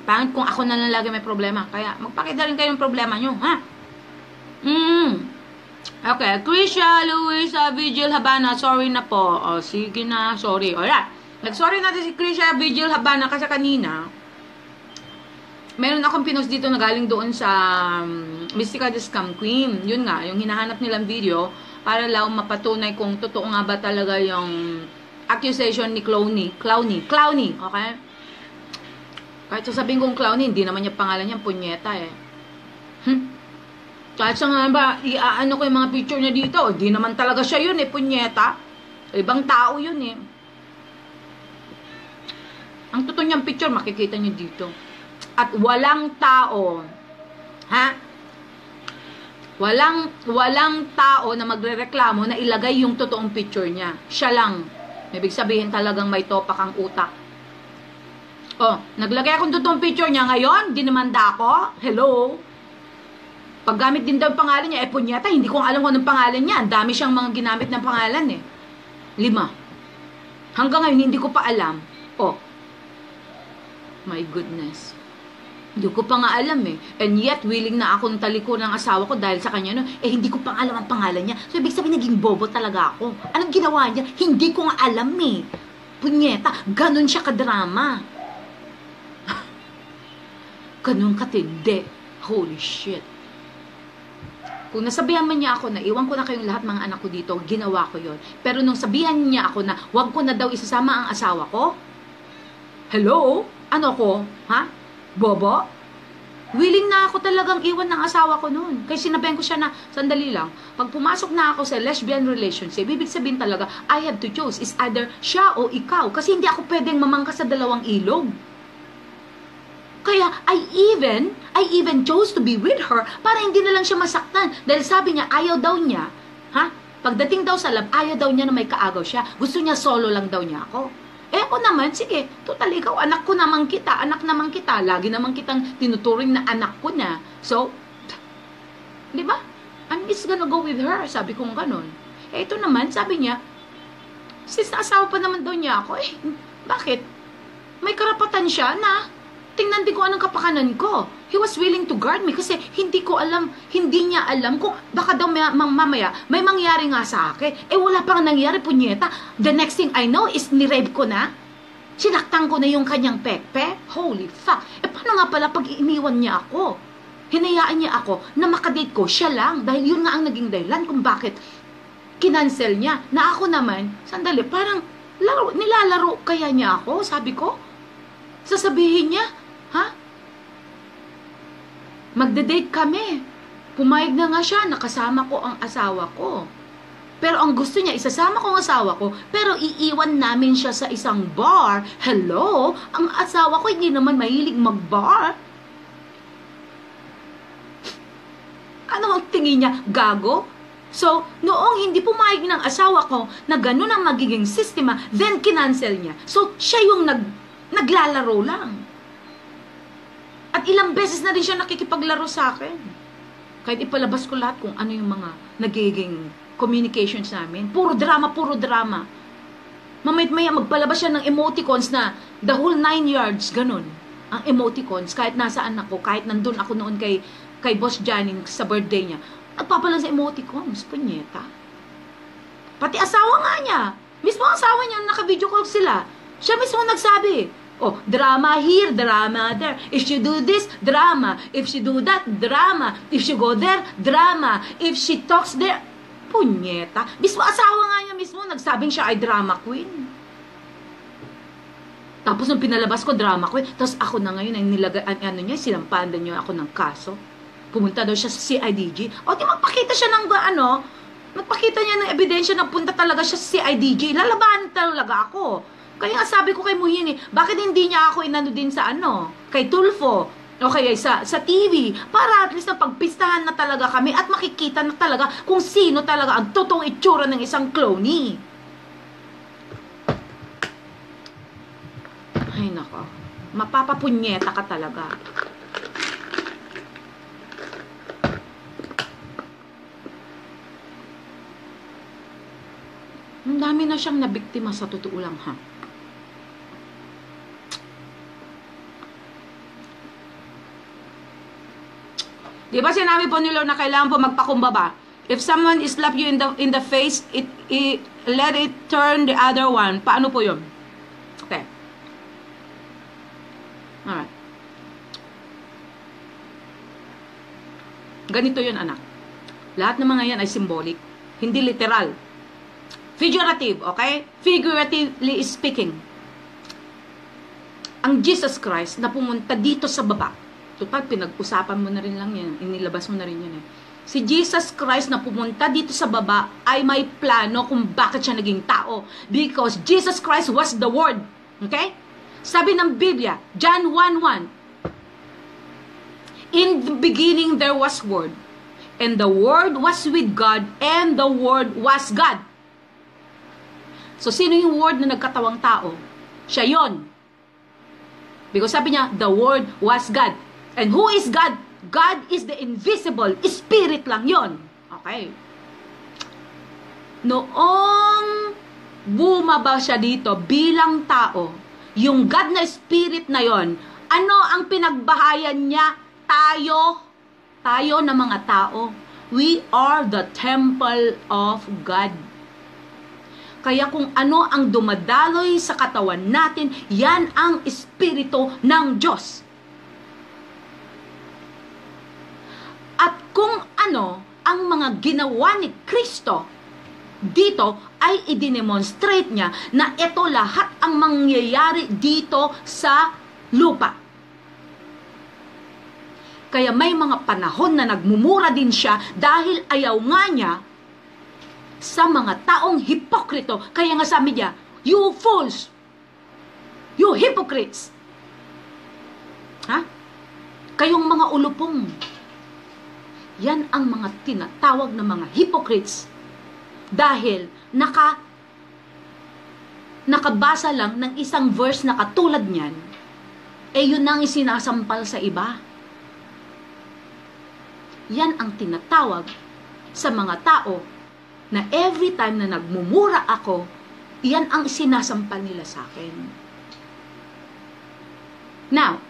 Pangit kung ako na lang lagi may problema. Kaya, magpakita rin kayo ng problema nyo, ha? Hmm. Okay, Krisha, Luisa, Vigil, Habana, sorry na po. O, sige na, sorry. Alright. Nag-sorry natin si Krisha, Vigil, Habana kasi kanina, meron akong pinost dito na galing doon sa um, Mystica the Scam Queen. Yun nga, yung hinahanap nilang video para lang mapatunay kung totoo nga ba talaga yung accusation ni Clowny. Clowny. Clowny, okay? Kahit sasabihin kong Clowny, hindi naman niya pangalan niya, punyeta eh. Hmm? Kahit sa nga ba, iaano ko yung mga picture niya dito, di naman talaga siya yun eh, punyeta. Ibang tao yun eh. Ang totoo niyang picture, makikita niyo dito. At walang tao, ha? Walang, walang tao na magrereklamo na ilagay yung totoong picture niya. Siya lang. Ibig sabihin talagang may topak ang utak. Oh, naglagay akong totoong picture niya ngayon, dinimanda ako. Hello? Paggamit din daw pangalan niya, eh punyata, hindi ko alam kung anong pangalan niya. Ang dami siyang mga ginamit ng pangalan eh. Lima. Hanggang ngayon, hindi ko pa alam. Oh, my goodness. Hindi ko pa nga alam eh. And yet, willing na akong taliko ng asawa ko dahil sa kanya no, eh hindi ko pa alam ang pangalan niya. So, ibig sabihin, naging bobo talaga ako. Anong ginawa niya? Hindi ko nga alam eh. Punyeta, ganun siya kadrama. Ganun katindi. Holy shit. Kung nasabihan man niya ako na iwan ko na kayong lahat mga anak ko dito, ginawa ko yon. Pero nung sabihan niya ako na wag ko na daw isasama ang asawa ko, hello? Ano ko? Ha? Bobo? Willing na ako talagang iwan ng asawa ko noon. Kaya sinabihan ko siya na, sandali lang, pag pumasok na ako sa lesbian relationship, ibig sabihin talaga, I have to choose. Is either siya o ikaw. Kasi hindi ako pwedeng mamangka sa dalawang ilog. Kaya I even, I even chose to be with her para hindi na lang siya masaktan. Dahil sabi niya, ayaw daw niya, ha? Pagdating daw sa lab, ayaw daw niya na may kaagaw siya. Gusto niya solo lang daw niya ako. Eh ako naman, sige, total ikaw, anak ko naman kita, anak naman kita, lagi naman kitang tinuturing na anak ko na. So, di ba? I'm just gonna go with her, sabi kong ganun. Eh ito naman, sabi niya, sis, asawa pa naman daw niya ako, eh, bakit? May karapatan siya na tingnan din ko anong kapakanan ko. He was willing to guard me kasi hindi ko alam, hindi niya alam kung baka daw may, mamaya may mangyari nga sa akin. Eh wala pang nangyari, punyeta. The next thing I know is nirape ko na. Sinaktan ko na yung kanyang pepe. Holy fuck. Eh paano nga pala pag iniwan niya ako? Hinayaan niya ako na makadate ko siya lang dahil yun nga ang naging dahilan kung bakit kinansel niya. Na ako naman, sandali, parang laro, nilalaro kaya niya ako, sabi ko. Sasabihin niya, Ha? Magde-date kami. Pumayag na nga siya, nakasama ko ang asawa ko. Pero ang gusto niya, isasama ko ang asawa ko, pero iiwan namin siya sa isang bar. Hello? Ang asawa ko hindi naman mahilig mag-bar. Ano ang tingin niya? Gago? So, noong hindi pumayag ng asawa ko na ganun ang magiging sistema, then kinancel niya. So, siya yung nag, naglalaro lang. At ilang beses na rin siya nakikipaglaro sa akin. Kahit ipalabas ko lahat kung ano yung mga nagiging communications namin. Puro drama, puro drama. Mamait maya magpalabas siya ng emoticons na the whole nine yards, ganun. Ang emoticons, kahit nasaan ako, kahit nandun ako noon kay, kay Boss Janine sa birthday niya, nagpapala sa emoticons, punyeta. Pati asawa nga niya. Mismo ang asawa niya, naka-video call sila. Siya mismo nagsabi, Oh, drama here, drama there. If she do this, drama. If she do that, drama. If she go there, drama. If she talks there, punyeta. Mismo asawa nga niya mismo, nagsabing siya ay drama queen. Tapos nung pinalabas ko, drama queen. Tapos ako na ngayon, ang nilagay, ano niya, sinampahan niyo ako ng kaso. Pumunta daw siya sa CIDG. O, di magpakita siya ng, ano, magpakita niya ng ebidensya na punta talaga siya sa CIDG. Lalabanan talaga ako. Kaya nga sabi ko kay Muhin eh, bakit hindi niya ako inano din sa ano, kay Tulfo, o kaya sa, sa TV, para at least na pagpistahan na talaga kami at makikita na talaga kung sino talaga ang totoong itsura ng isang cloney. Nako. Mapapapunyeta ka talaga. Ang dami na siyang nabiktima sa totoo lang ha. Di ba sinabi po ni Lord na kailangan po magpakumbaba? If someone is slap you in the in the face, it, it let it turn the other one. Paano po 'yun? Okay. Alright. Ganito 'yun, anak. Lahat ng mga 'yan ay symbolic, hindi literal. Figurative, okay? Figuratively speaking. Ang Jesus Christ na pumunta dito sa baba, Total, pinag-usapan mo na rin lang yan. Inilabas mo na rin yan eh. Si Jesus Christ na pumunta dito sa baba ay may plano kung bakit siya naging tao. Because Jesus Christ was the Word. Okay? Sabi ng Biblia, John 1.1, In the beginning there was Word, and the Word was with God, and the Word was God. So, sino yung Word na nagkatawang tao? Siya yon. Because sabi niya, the Word was God. And who is God? God is the invisible. Spirit lang yon. Okay. Noong bumaba siya dito bilang tao, yung God na spirit na yon, ano ang pinagbahayan niya? Tayo, tayo na mga tao. We are the temple of God. Kaya kung ano ang dumadaloy sa katawan natin, yan ang espiritu ng Diyos. At kung ano ang mga ginawa ni Kristo dito ay idinemonstrate niya na ito lahat ang mangyayari dito sa lupa. Kaya may mga panahon na nagmumura din siya dahil ayaw nga niya sa mga taong hipokrito. Kaya nga sabi niya, you fools, you hypocrites. Ha? Kayong mga ulupong, yan ang mga tinatawag na mga hypocrites dahil naka nakabasa lang ng isang verse na katulad niyan eh yun ang isinasampal sa iba. Yan ang tinatawag sa mga tao na every time na nagmumura ako, yan ang sinasampal nila sa akin. Now,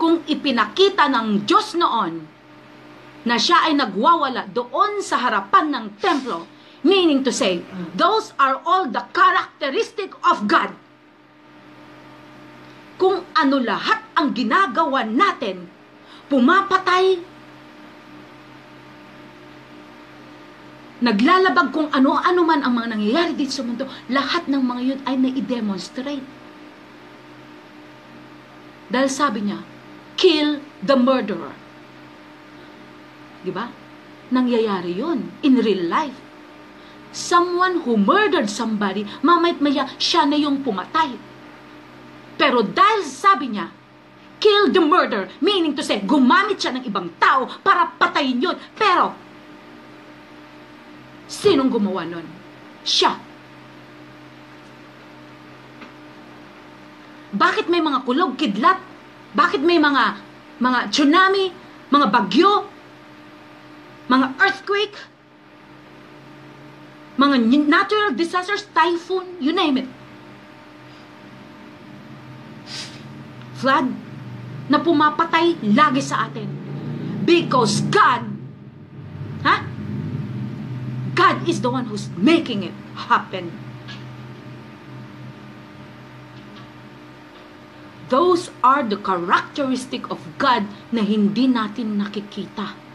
kung ipinakita ng Diyos noon na siya ay nagwawala doon sa harapan ng templo. Meaning to say, those are all the characteristic of God. Kung ano lahat ang ginagawa natin, pumapatay, naglalabag kung ano-ano man ang mga nangyayari dito sa mundo, lahat ng mga yun ay na-demonstrate. Dahil sabi niya, kill the murderer. Di ba? Nangyayari yun in real life. Someone who murdered somebody, mamait maya, siya na yung pumatay. Pero dahil sabi niya, kill the murder, meaning to say, gumamit siya ng ibang tao para patayin yun. Pero, sinong gumawa nun? Siya. Bakit may mga kulog, kidlat? Bakit may mga mga tsunami, mga bagyo, mga earthquake, mga natural disasters, typhoon, you name it. Flood na pumapatay lagi sa atin. Because God, ha? God is the one who's making it happen. Those are the characteristic of God na hindi natin nakikita.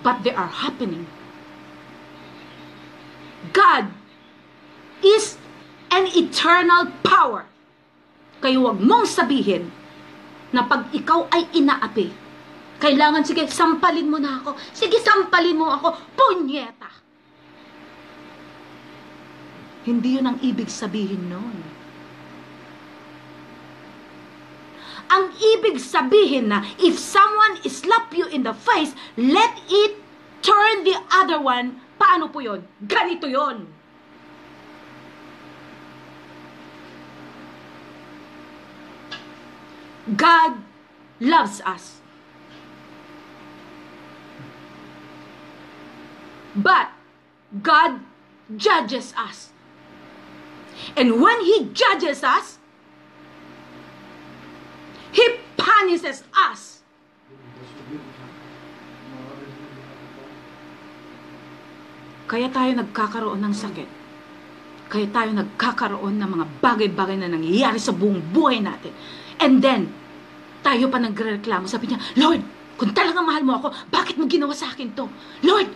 But they are happening. God is an eternal power. Kaya huwag mong sabihin na pag ikaw ay inaapi, kailangan, sige, sampalin mo na ako. Sige, sampalin mo ako. Punyeta! Hindi yun ang ibig sabihin noon. Ang ibig sabihin na if someone slap you in the face, let it turn the other one. Paano po yon? Ganito yon. God loves us. But God judges us. And when He judges us, He punishes us. Kaya tayo nagkakaroon ng sakit. Kaya tayo nagkakaroon ng mga bagay-bagay na nangyayari sa buong buhay natin. And then, tayo pa nagreklamo. Sabi niya, Lord, kung talagang mahal mo ako, bakit mo ginawa sa akin to? Lord,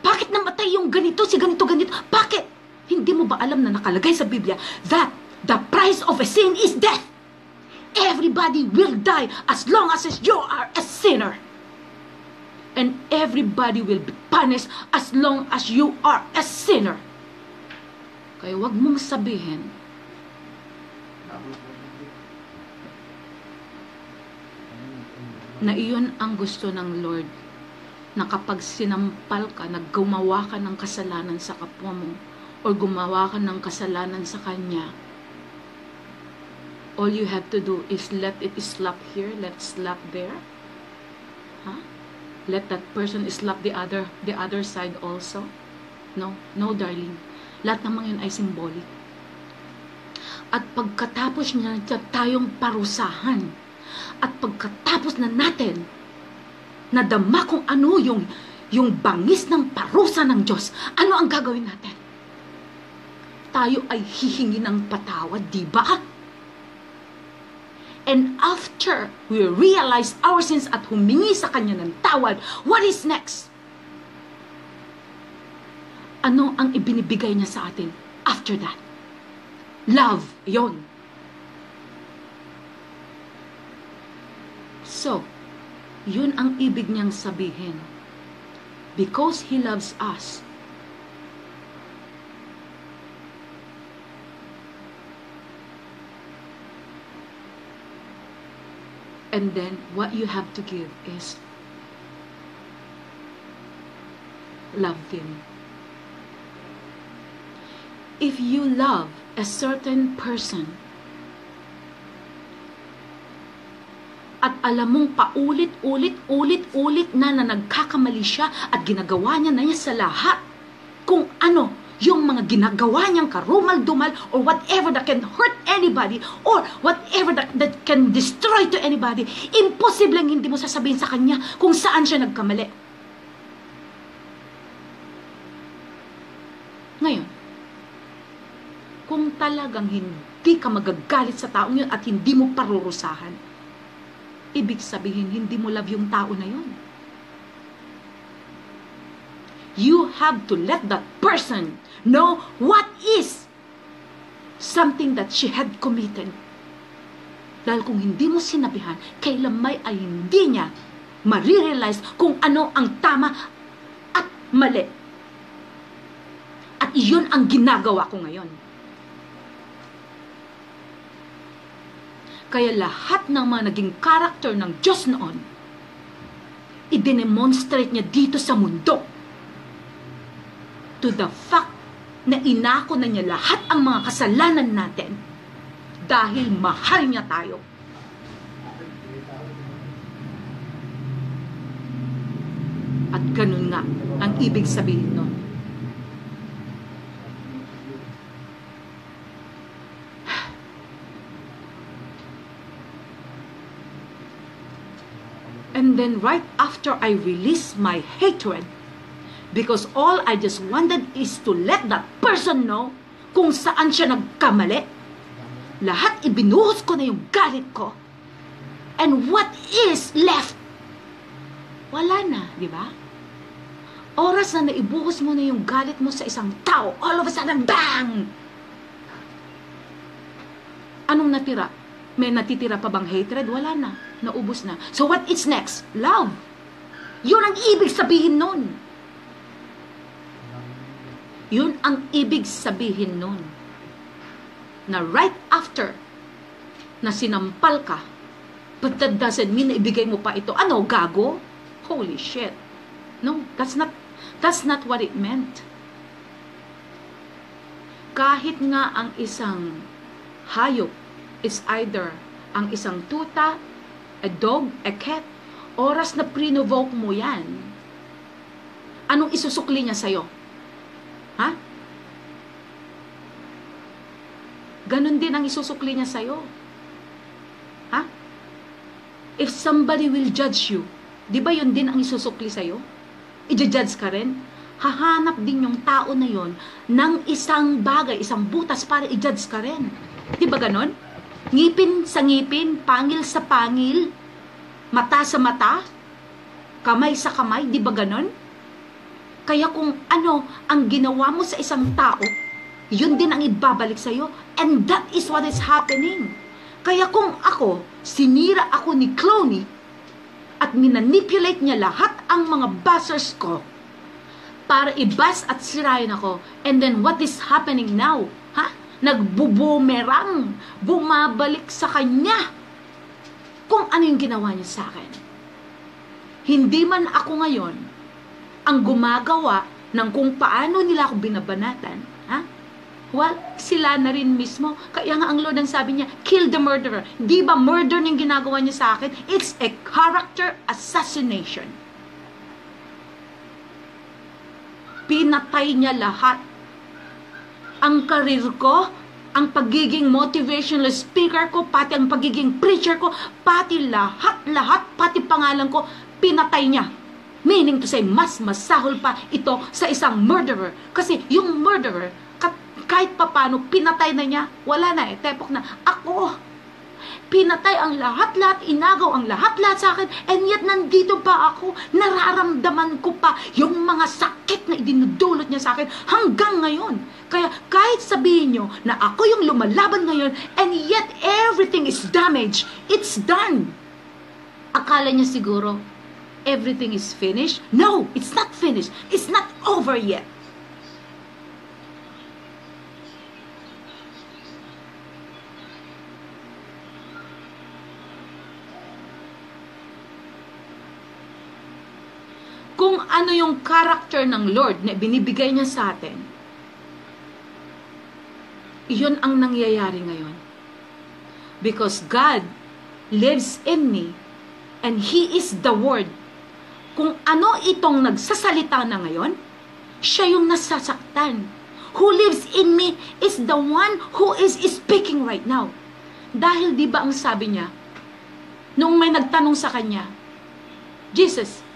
bakit namatay yung ganito, si ganito, ganito? Bakit? Hindi mo ba alam na nakalagay sa Biblia that the price of a sin is death? Everybody will die as long as you are a sinner. And everybody will be punished as long as you are a sinner. Kaya wag mong sabihin, na iyon ang gusto ng Lord na kapag sinampal ka, naggumawa ka ng kasalanan sa kapwa mo or gumawa ka ng kasalanan sa Kanya, all you have to do is let it slap here, let slap there. Huh? Let that person slap the other the other side also. No, no darling. Lahat naman yun ay symbolic. At pagkatapos niya tayong parusahan, at pagkatapos na natin, nadama kung ano yung, yung bangis ng parusa ng Diyos, ano ang gagawin natin? Tayo ay hihingi ng patawad, di ba? And after we realize our sins at humingi sa Kanya ng tawad, what is next? Ano ang ibinibigay niya sa atin after that? Love, yon. So, yun ang ibig niyang sabihin. Because He loves us, and then what you have to give is love Him. If you love a certain person, at alam mong paulit, ulit, ulit, ulit na na nagkakamali siya at ginagawa niya na niya sa lahat kung ano yung mga ginagawa niyang karumal-dumal or whatever that can hurt anybody or whatever that, that can destroy to anybody, imposible hindi mo sasabihin sa kanya kung saan siya nagkamali. Ngayon, kung talagang hindi ka magagalit sa taong yun at hindi mo parurusahan, ibig sabihin hindi mo love yung tao na yun. You have to let that person know what is something that she had committed. Dahil kung hindi mo sinabihan, kailan may ay hindi niya marirealize kung ano ang tama at mali. At iyon ang ginagawa ko ngayon. Kaya lahat ng mga naging karakter ng Diyos noon, i-demonstrate niya dito sa mundo to the fact na inako na niya lahat ang mga kasalanan natin dahil mahal niya tayo. At ganun nga ang ibig sabihin nun. And then right after I release my hatred, because all I just wanted is to let that person know kung saan siya nagkamali. Lahat ibinuhos ko na yung galit ko. And what is left? Wala na, di ba? Oras na naibuhos mo na yung galit mo sa isang tao, all of a sudden, bang! Anong natira? May natitira pa bang hatred? Wala na. Naubos na. So what is next? Love. Yun ang ibig sabihin nun. Yun ang ibig sabihin nun. Na right after na sinampal ka, but that doesn't mean na ibigay mo pa ito. Ano, gago? Holy shit. No, that's not, that's not what it meant. Kahit nga ang isang hayop is either ang isang tuta, a dog, a cat, oras na prinovoke mo yan, anong isusukli niya sa'yo? Ha? Ganon din ang isusukli niya sa'yo. Ha? If somebody will judge you, di ba yun din ang isusukli sa'yo? I-judge ka rin? Hahanap din yung tao na yon ng isang bagay, isang butas para i-judge ka rin. Di ba ganon? Ngipin sa ngipin, pangil sa pangil, mata sa mata, kamay sa kamay, di ba ganon? Kaya kung ano ang ginawa mo sa isang tao, yun din ang ibabalik sa'yo. And that is what is happening. Kaya kung ako, sinira ako ni Cloney, at minanipulate niya lahat ang mga buzzers ko para ibas at sirayin ako. And then what is happening now? Ha? Nagbubumerang, bumabalik sa kanya kung ano yung ginawa niya sa akin. Hindi man ako ngayon ang gumagawa ng kung paano nila ako binabanatan. Ha? Well, sila na rin mismo. Kaya nga ang Lord ang sabi niya, kill the murderer. Di ba murder yung ginagawa niya sa akin? It's a character assassination. Pinatay niya lahat. Ang karir ko, ang pagiging motivational speaker ko, pati ang pagiging preacher ko, pati lahat-lahat, pati pangalan ko, pinatay niya. Meaning to say, mas masahol pa ito sa isang murderer. Kasi yung murderer, kahit papano, pinatay na niya, wala na eh, tepok na. Ako, pinatay ang lahat-lahat, inagaw ang lahat-lahat sa akin, and yet nandito pa ako, nararamdaman ko pa yung mga sakit na idinudulot niya sa akin hanggang ngayon. Kaya kahit sabihin nyo na ako yung lumalaban ngayon, and yet everything is damaged, it's done. Akala niya siguro, everything is finished? No, it's not finished. It's not over yet. kung ano yung character ng Lord na binibigay niya sa atin, iyon ang nangyayari ngayon. Because God lives in me and He is the Word. Kung ano itong nagsasalita na ngayon, siya yung nasasaktan. Who lives in me is the one who is speaking right now. Dahil di ba ang sabi niya, nung may nagtanong sa kanya, Jesus,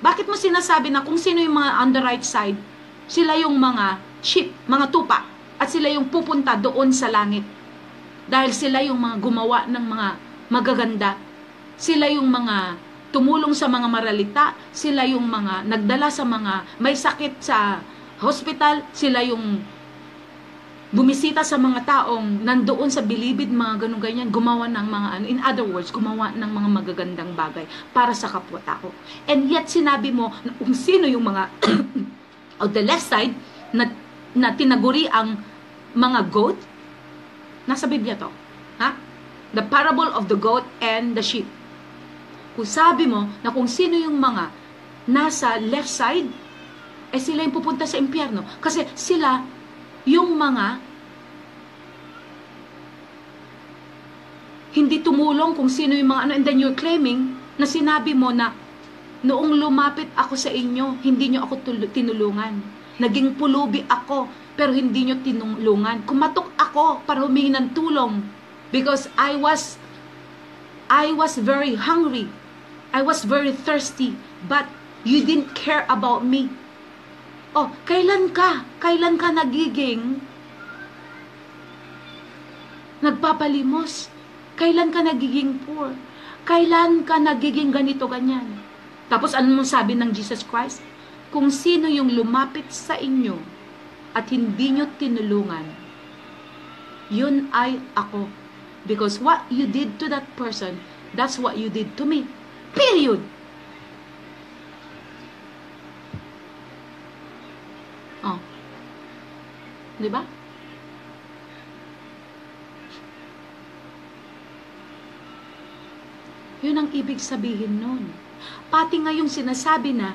bakit mo sinasabi na kung sino yung mga on the right side, sila yung mga sheep, mga tupa, at sila yung pupunta doon sa langit? Dahil sila yung mga gumawa ng mga magaganda. Sila yung mga tumulong sa mga maralita, sila yung mga nagdala sa mga may sakit sa hospital, sila yung bumisita sa mga taong nandoon sa bilibid, mga ganun ganyan, gumawa ng mga ano, in other words, gumawa ng mga magagandang bagay para sa kapwa-tao. And yet, sinabi mo na kung sino yung mga on the left side na, na tinaguri ang mga goat, nasa Biblia to. Ha? The parable of the goat and the sheep. Kung sabi mo na kung sino yung mga nasa left side, eh sila yung pupunta sa impyerno. Kasi sila yung mga hindi tumulong kung sino yung mga ano and then you're claiming na sinabi mo na noong lumapit ako sa inyo, hindi nyo ako tinulungan. Naging pulubi ako, pero hindi nyo tinulungan. Kumatok ako para humingi ng tulong because I was I was very hungry. I was very thirsty, but you didn't care about me. Oh, kailan ka? Kailan ka nagiging nagpapalimos? Kailan ka nagiging poor? Kailan ka nagiging ganito, ganyan? Tapos ano mo sabi ng Jesus Christ? Kung sino yung lumapit sa inyo at hindi nyo tinulungan, yun ay ako. Because what you did to that person, that's what you did to me. Period. Oh. Di ba? Yun ang ibig sabihin nun. Pati nga yung sinasabi na,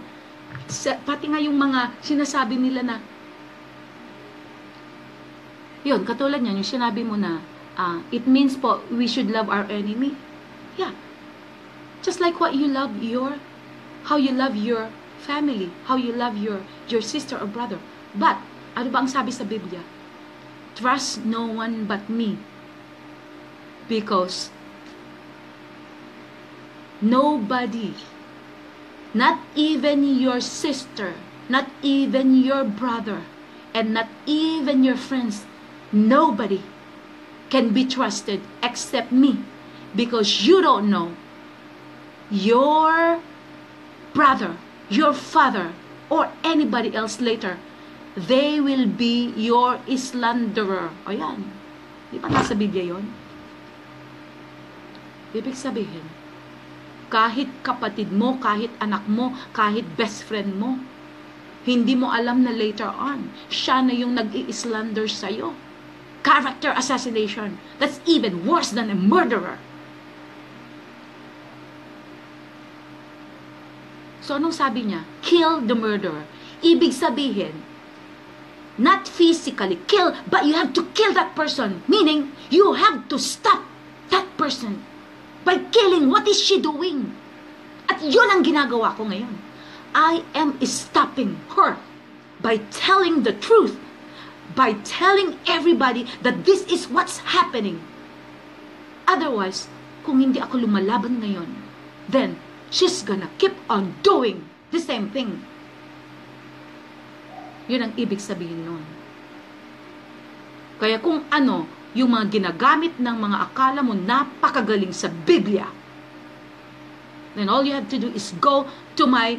sa, pati nga yung mga sinasabi nila na, yun, katulad niyan, yung sinabi mo na, Ah, it means po, we should love our enemy. Yeah. Just like what you love your, how you love your family, how you love your, your sister or brother. But, ano ba ang sabi sa Biblia? Trust no one but me. Because nobody, not even your sister, not even your brother, and not even your friends, nobody can be trusted except me. Because you don't know your brother, your father, or anybody else later, they will be your slanderer. O yan. Di ba nasa Biblia yon? Ibig sabihin, kahit kapatid mo, kahit anak mo, kahit best friend mo, hindi mo alam na later on, siya na yung nag-i-slander sa'yo. Character assassination. That's even worse than a murderer. So, anong sabi niya? Kill the murderer. Ibig sabihin, not physically kill, but you have to kill that person. Meaning, you have to stop that person by killing what is she doing. At yun ang ginagawa ko ngayon. I am stopping her by telling the truth, by telling everybody that this is what's happening. Otherwise, kung hindi ako lumalaban ngayon, then she's gonna keep on doing the same thing. Yun ang ibig sabihin nun. Kaya kung ano yung mga ginagamit ng mga akala mo napakagaling sa Biblia, then all you have to do is go to my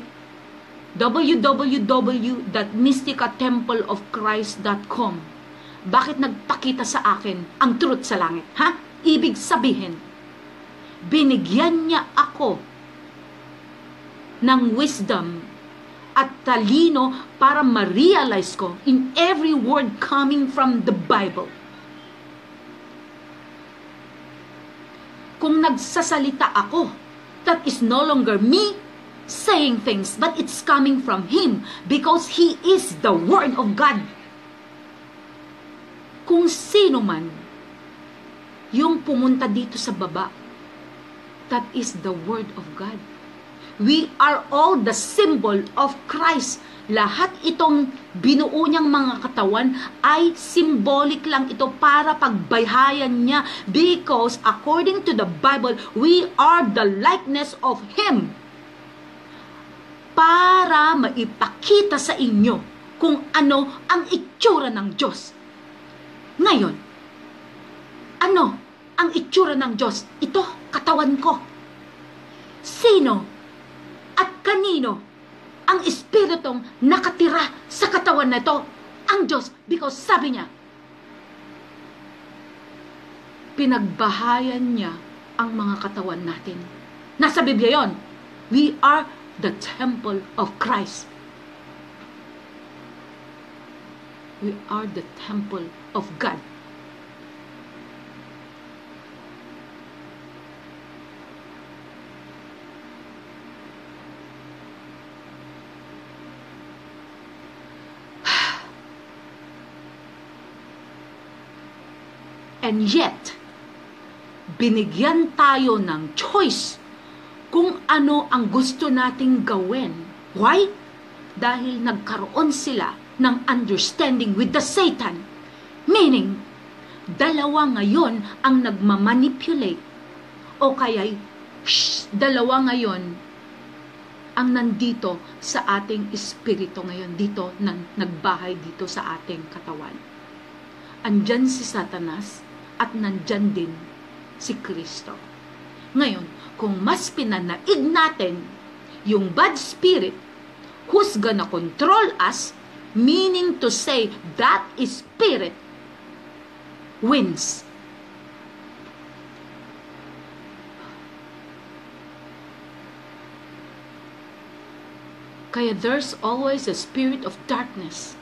www.mysticatempleofchrist.com Bakit nagpakita sa akin ang truth sa langit? Ha? Ibig sabihin, binigyan niya ako ng wisdom at talino para ma-realize ko in every word coming from the Bible. Kung nagsasalita ako, that is no longer me saying things, but it's coming from Him because He is the Word of God. Kung sino man yung pumunta dito sa baba, that is the Word of God. We are all the symbol of Christ. Lahat itong binuo niyang mga katawan ay symbolic lang ito para pagbayhayan niya because according to the Bible, we are the likeness of Him para maipakita sa inyo kung ano ang itsura ng Diyos. Ngayon, ano ang itsura ng Diyos? Ito, katawan ko. Sino at kanino ang espiritong nakatira sa katawan na ito? Ang Diyos. Because sabi niya, pinagbahayan niya ang mga katawan natin. Nasa Biblia yon. We are the temple of Christ. We are the temple of God. And yet, binigyan tayo ng choice kung ano ang gusto nating gawin. Why? Dahil nagkaroon sila ng understanding with the Satan. Meaning, dalawa ngayon ang nagmamanipulate o kaya'y shh, dalawa ngayon ang nandito sa ating espiritu ngayon, dito, na, nagbahay dito sa ating katawan. Andyan si Satanas at nandyan din si Kristo. Ngayon, kung mas pinanaig natin yung bad spirit who's gonna control us, meaning to say that spirit wins. Kaya there's always a spirit of darkness.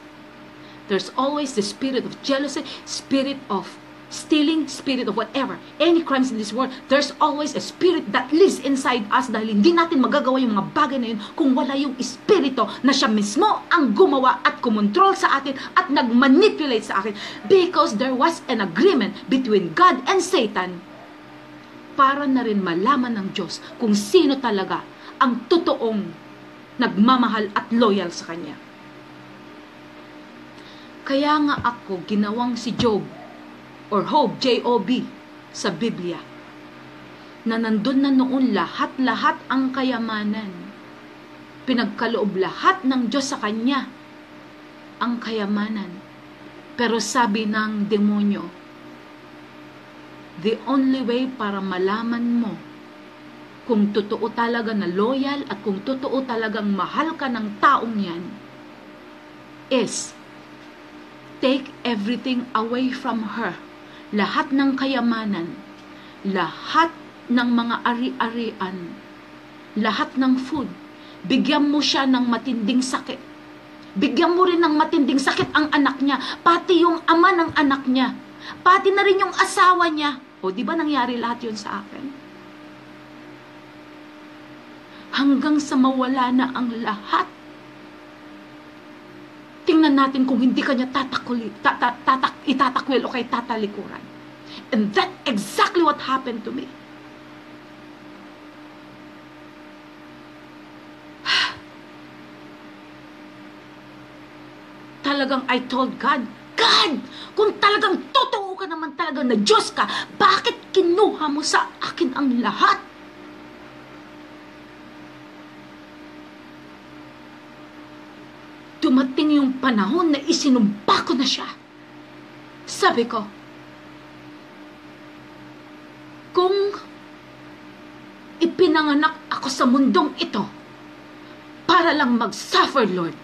There's always the spirit of jealousy, spirit of stealing, spirit of whatever, any crimes in this world, there's always a spirit that lives inside us dahil hindi natin magagawa yung mga bagay na yun kung wala yung espiritu na siya mismo ang gumawa at kumontrol sa atin at nagmanipulate sa atin because there was an agreement between God and Satan para na rin malaman ng Diyos kung sino talaga ang totoong nagmamahal at loyal sa Kanya. Kaya nga ako ginawang si Job or Job, J-O-B, sa Biblia, na nandun na noon lahat-lahat ang kayamanan. Pinagkaloob lahat ng Diyos sa Kanya ang kayamanan. Pero sabi ng demonyo, the only way para malaman mo kung totoo talaga na loyal at kung totoo talagang mahal ka ng taong yan is take everything away from her lahat ng kayamanan, lahat ng mga ari-arian, lahat ng food, bigyan mo siya ng matinding sakit. Bigyan mo rin ng matinding sakit ang anak niya, pati yung ama ng anak niya, pati na rin yung asawa niya. O, di ba nangyari lahat yun sa akin? Hanggang sa mawala na ang lahat. Tingnan natin kung hindi kanya tatakuli, tata, tatak, itatakwil o kay tatalikuran. And that exactly what happened to me. Talagang I told God, God, kung talagang totoo ka naman talagang na Diyos ka, bakit kinuha mo sa akin ang lahat? Dumating yung panahon na isinumpa ko na siya. Sabi ko, kung ipinanganak ako sa mundong ito para lang mag-suffer, Lord,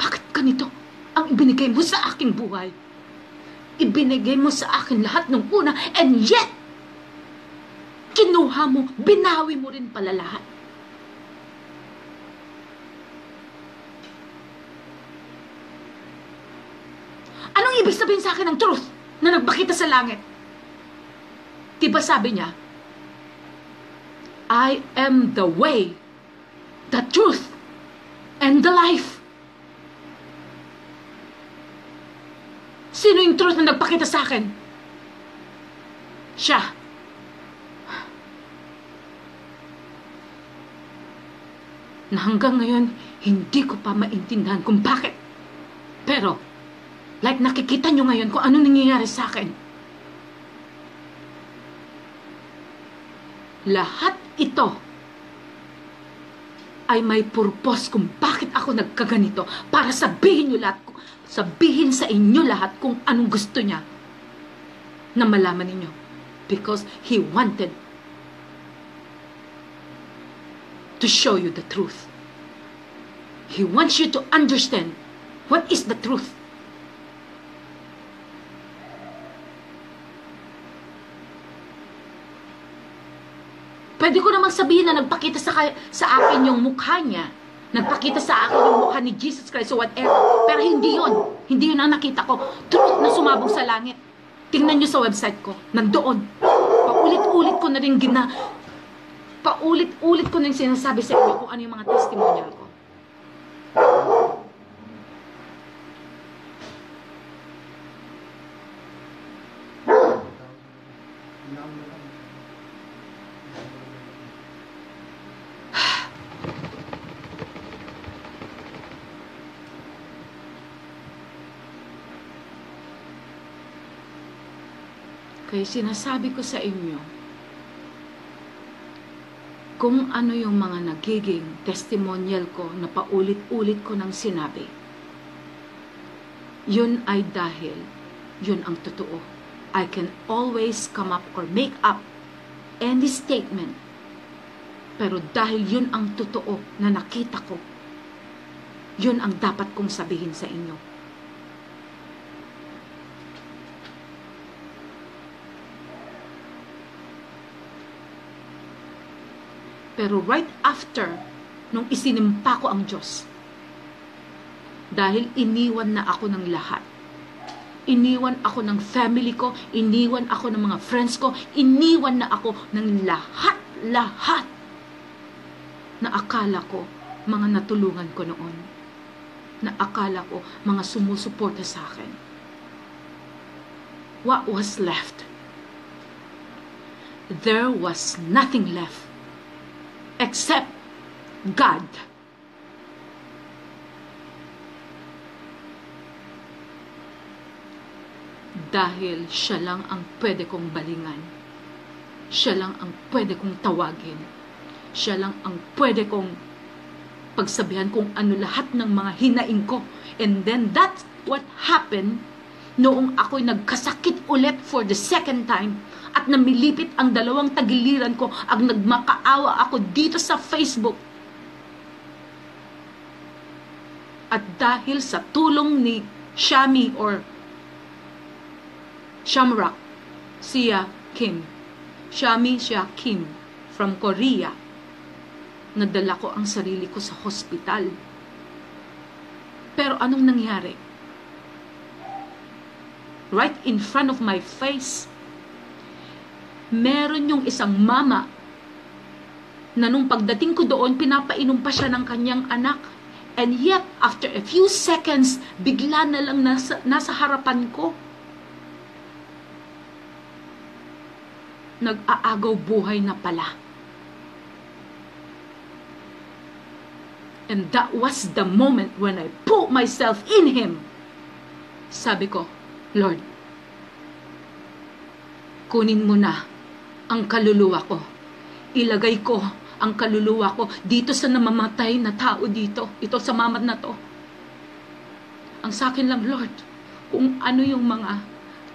bakit ganito ang ibinigay mo sa aking buhay? Ibinigay mo sa akin lahat ng una and yet, kinuha mo, binawi mo rin pala lahat. Anong ibig sabihin sa akin ng truth na nagpakita sa langit? Diba sabi niya, I am the way, the truth, and the life. Sino yung truth na nagpakita sa akin? Siya. Na hanggang ngayon, hindi ko pa maintindihan kung bakit. Pero, Like nakikita nyo ngayon kung ano nangyayari sa akin. Lahat ito ay may purpose kung bakit ako nagkaganito para sabihin nyo lahat, sabihin sa inyo lahat kung anong gusto niya na malaman ninyo. Because He wanted to show you the truth. He wants you to understand what is the truth. Pwede ko namang sabihin na nagpakita sa, sa akin yung mukha niya. Nagpakita sa akin yung mukha ni Jesus Christ or whatever. Pero hindi yon Hindi yun ang nakita ko. Truth na sumabog sa langit. Tingnan nyo sa website ko. Nandoon. Paulit-ulit ko na rin gina... Paulit-ulit ko na rin sinasabi sa inyo kung ano yung mga testimonial ko. Kaya sinasabi ko sa inyo, kung ano yung mga nagiging testimonial ko na paulit-ulit ko nang sinabi, yun ay dahil yun ang totoo. I can always come up or make up any statement. Pero dahil yun ang totoo na nakita ko, yun ang dapat kong sabihin sa inyo. Pero right after, nung isinimpa ko ang Diyos, dahil iniwan na ako ng lahat, Iniwan ako ng family ko, iniwan ako ng mga friends ko, iniwan na ako ng lahat-lahat na akala ko mga natulungan ko noon. Na akala ko mga sumusuporta sa akin. What was left? There was nothing left except God. Dahil siya lang ang pwede kong balingan. Siya lang ang pwede kong tawagin. Siya lang ang pwede kong pagsabihan kung ano lahat ng mga hinaing ko. And then that's what happened noong ako'y nagkasakit ulit for the second time at namilipit ang dalawang tagiliran ko ang nagmakaawa ako dito sa Facebook. At dahil sa tulong ni Shami or Shamrock, siya Kim. Shami siya Kim from Korea. Nadala ko ang sarili ko sa hospital. Pero anong nangyari? Right in front of my face, meron yung isang mama na nung pagdating ko doon, pinapainom pa siya ng kanyang anak. And yet, after a few seconds, bigla na lang nasa, nasa harapan ko. Nag-aagaw buhay na pala. And that was the moment when I put myself in Him. Sabi ko, Lord, kunin mo na ang kaluluwa ko. Ilagay ko ang kaluluwa ko dito sa namamatay na tao dito. Ito sa mamat na to. Ang sa akin lang, Lord, kung ano yung mga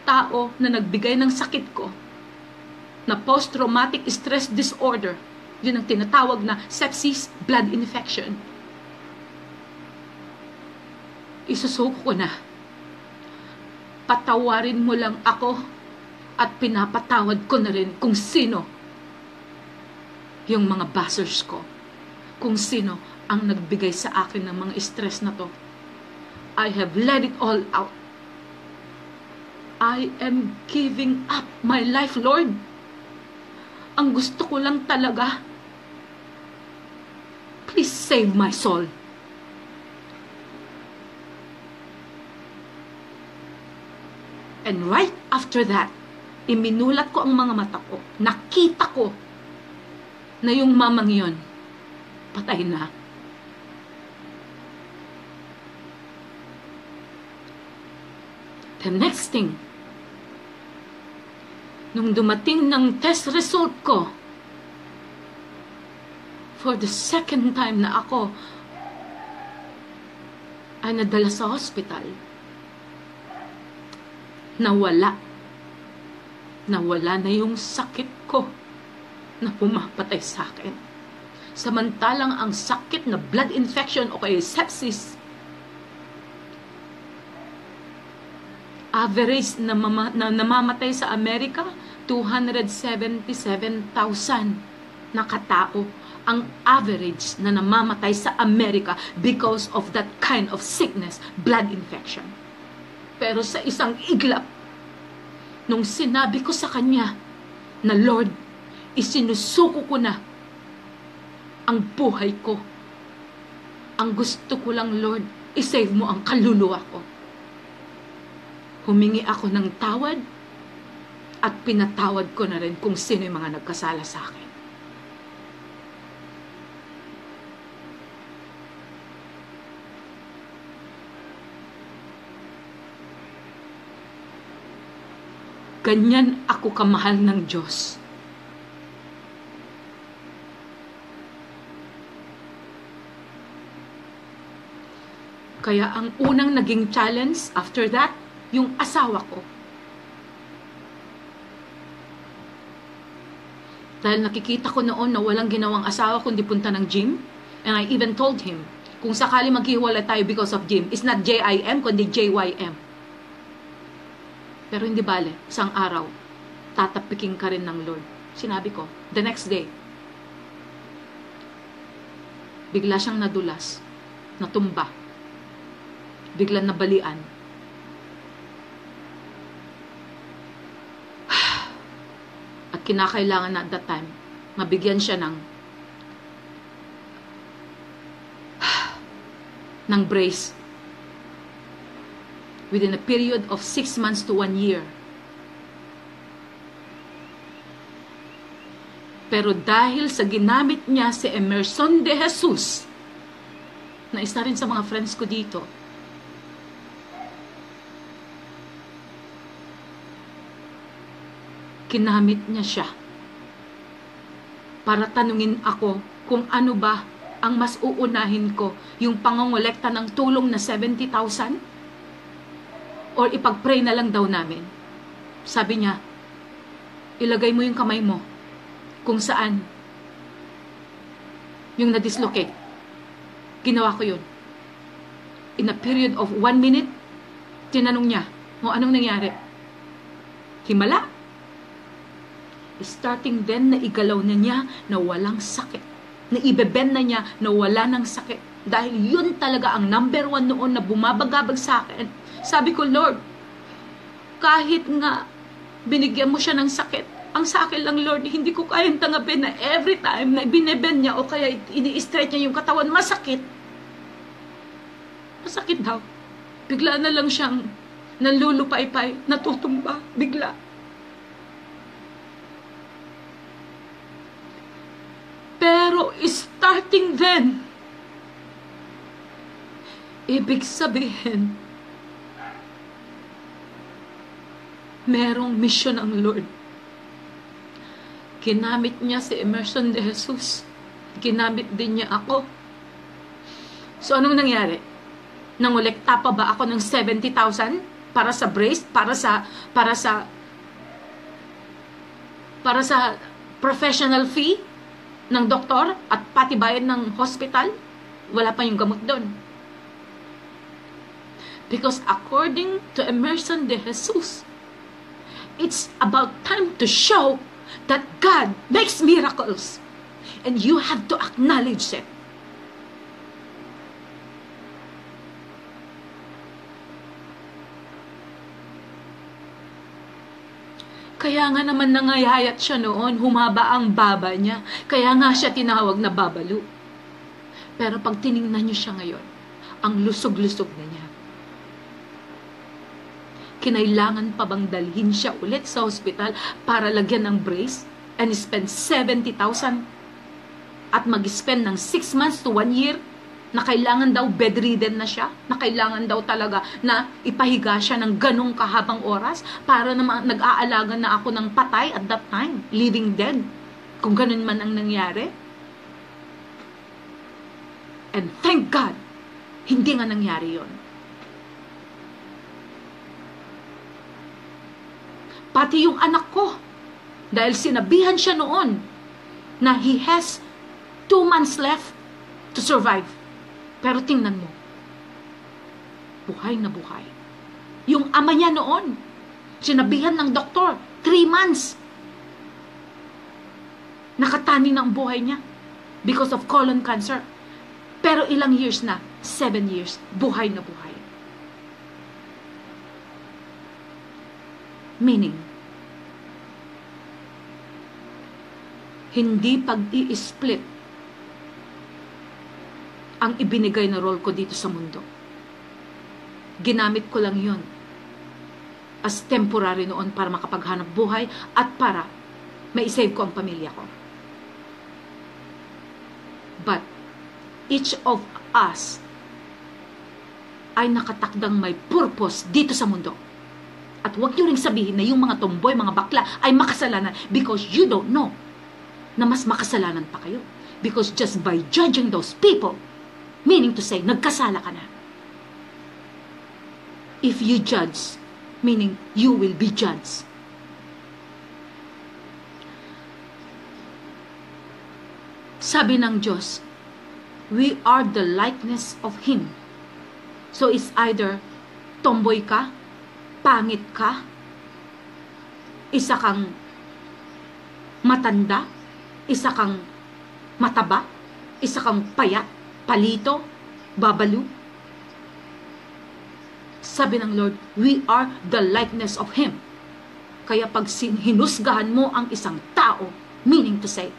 tao na nagbigay ng sakit ko, na post-traumatic stress disorder, yun ang tinatawag na sepsis, blood infection. Isusuko ko na. Patawarin mo lang ako at pinapatawad ko na rin kung sino yung mga bashers ko. Kung sino ang nagbigay sa akin ng mga stress na to. I have let it all out. I am giving up my life, Lord. Ang gusto ko lang talaga, please save my soul. And right after that, iminulat ko ang mga mata ko. Nakita ko na yung mamang yon patay na. The next thing, nung dumating ng test result ko, for the second time na ako ay nadala sa hospital, nawala. Nawala na yung sakit ko na pumapatay sa akin. Samantalang ang sakit na blood infection o kaya sepsis, average na, mama, na namamatay sa Amerika, 277,000 na katao ang average na namamatay sa Amerika because of that kind of sickness, blood infection. Pero sa isang iglap, nung sinabi ko sa kanya na Lord, isinusuko ko na ang buhay ko. Ang gusto ko lang, Lord, isave mo ang kaluluwa ko. Humingi ako ng tawad at pinatawad ko na rin kung sino yung mga nagkasala sa akin. Ganyan ako kamahal ng Diyos. Kaya ang unang naging challenge after that, yung asawa ko. Dahil nakikita ko noon na walang ginawang asawa kundi punta ng gym. And I even told him, kung sakali maghiwalay tayo because of gym, it's not J-I-M, kundi J-Y-M. Pero hindi bale, isang araw, tatapiking ka rin ng Lord. Sinabi ko, the next day, bigla siyang nadulas, natumba, bigla nabalian. At kinakailangan na at that time, mabigyan siya ng ng brace within a period of six months to one year. Pero dahil sa ginamit niya si Emerson de Jesus, na isa rin sa mga friends ko dito, kinamit niya siya para tanungin ako kung ano ba ang mas uunahin ko, yung pangongolekta ng tulong na 70,000? Or ipag-pray na lang daw namin? Sabi niya, ilagay mo yung kamay mo kung saan yung na-dislocate. Ginawa ko yun. In a period of one minute, tinanong niya, o anong nangyari? Himala. Starting then, na igalaw na niya na walang sakit. Na ibeben na niya na wala ng sakit. Dahil yun talaga ang number one noon na bumabagabag sa akin. Sabi ko, Lord, kahit nga binigyan mo siya ng sakit, ang sa akin lang, Lord, hindi ko kayang tanggapin na every time na bineben niya o kaya ini-stretch niya yung katawan, masakit. Masakit daw. Bigla na lang siyang nanlulupay-pay, natutumba, bigla. Pero starting then, ibig sabihin, merong mission ang Lord. Ginamit niya si Emerson de Jesus. Ginamit din niya ako. So, anong nangyari? Nangolekta pa ba ako ng 70,000 para sa brace, para sa, para sa, para sa professional fee ng doktor at pati bayad ng hospital? Wala pa yung gamot doon. Because according to Emerson de Jesus, it's about time to show that God makes miracles. And you have to acknowledge it. Kaya nga naman nangayayat siya noon, humaba ang baba niya. Kaya nga siya tinawag na babalo. Pero pag tiningnan niyo siya ngayon, ang lusog-lusog na niya. Kinailangan pa bang dalhin siya ulit sa hospital para lagyan ng brace and spend 70,000 at mag-spend ng 6 months to 1 year na kailangan daw bedridden na siya, na kailangan daw talaga na ipahiga siya ng ganong kahabang oras para naman nag-aalaga na ako ng patay at that time, living dead. Kung ganun man ang nangyari. And thank God, hindi nga nangyari yon. Pati yung anak ko, dahil sinabihan siya noon na he has two months left to survive. Pero tingnan mo, buhay na buhay. Yung ama niya noon, sinabihan ng doktor, three months. Nakatani na buhay niya because of colon cancer. Pero ilang years na? Seven years. Buhay na buhay. Meaning, hindi pag-i-split ang ibinigay na role ko dito sa mundo. Ginamit ko lang yon as temporary noon para makapaghanap buhay at para ma-save ko ang pamilya ko. But each of us ay nakatakdang may purpose dito sa mundo. At huwag niyo ring sabihin na yung mga tomboy, mga bakla ay makasalanan because you don't know na mas makasalanan pa kayo. Because just by judging those people, Meaning to say, nagkasala ka na. If you judge, meaning you will be judged. Sabi ng Diyos, we are the likeness of Him. So it's either tomboy ka, pangit ka, isa kang matanda, isa kang mataba, isa kang payat, palito, babalo. Sabi ng Lord, we are the likeness of Him. Kaya pag hinusgahan mo ang isang tao, meaning to say,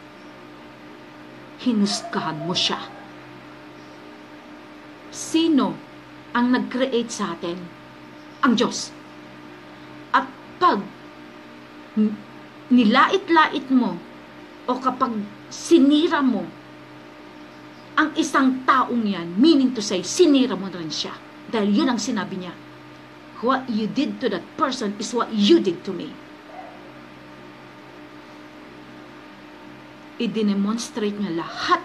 hinusgahan mo siya. Sino ang nag-create sa atin? Ang Diyos. At pag nilait-lait mo o kapag sinira mo ang isang taong yan, meaning to say, sinira mo rin siya. Dahil yun ang sinabi niya. What you did to that person is what you did to me. I-demonstrate niya lahat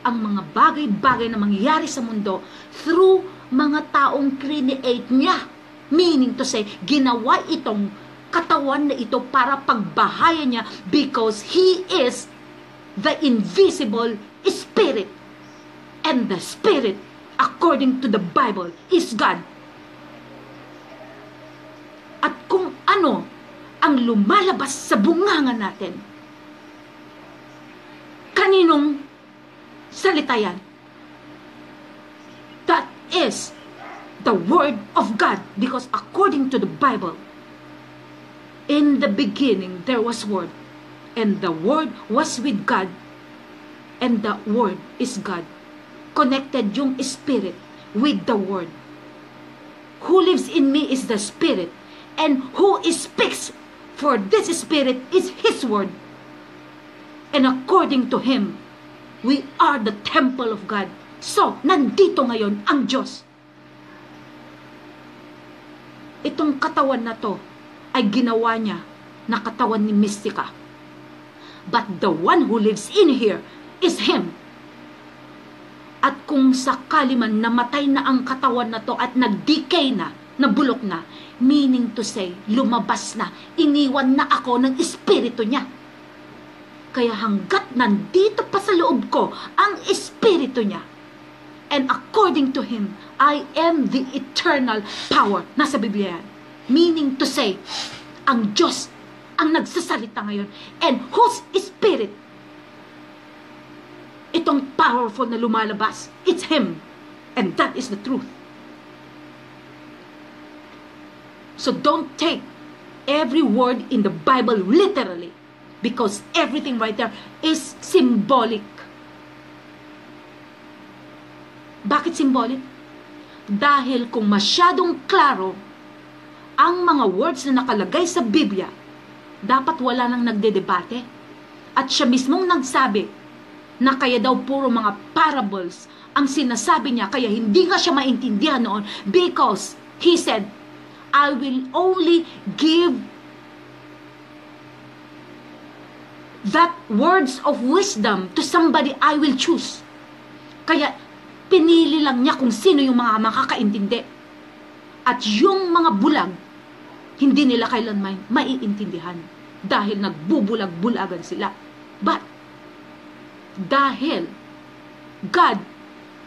ang mga bagay-bagay na mangyayari sa mundo through mga taong create niya. Meaning to say, ginawa itong katawan na ito para pagbahayan niya because He is the invisible Spirit. And the Spirit, according to the Bible, is God. At kung ano ang lumalabas sa bunganga natin, kaninong salita yan? That is the Word of God. Because according to the Bible, in the beginning there was Word. And the Word was with God. And the Word is God. Connected yung Spirit with the Word. Who lives in me is the Spirit. And who speaks for this Spirit is His Word. And according to Him, we are the temple of God. So, nandito ngayon ang Diyos. Itong katawan na to ay ginawa niya na katawan ni Mystica. But the one who lives in here is Him. At kung sakali man namatay na ang katawan na to at nag-decay na, nabulok na, meaning to say, lumabas na, iniwan na ako ng espiritu niya. Kaya hanggat nandito pa sa loob ko ang espiritu niya, and according to Him, I am the eternal power. Nasa Biblia yan. Meaning to say, ang Diyos ang nagsasalita ngayon. And whose spirit itong powerful na lumalabas. It's Him. And that is the truth. So don't take every word in the Bible literally because everything right there is symbolic. Bakit symbolic? Dahil kung masyadong klaro ang mga words na nakalagay sa Biblia, dapat wala nang nagdedebate. At siya mismong nagsabi na kaya daw puro mga parables ang sinasabi niya, kaya hindi nga siya maintindihan noon because he said, I will only give that words of wisdom to somebody I will choose. Kaya pinili lang niya kung sino yung mga makakaintindi. At yung mga bulag, hindi nila kailanman maiintindihan dahil nagbubulag-bulagan sila. But, dahil God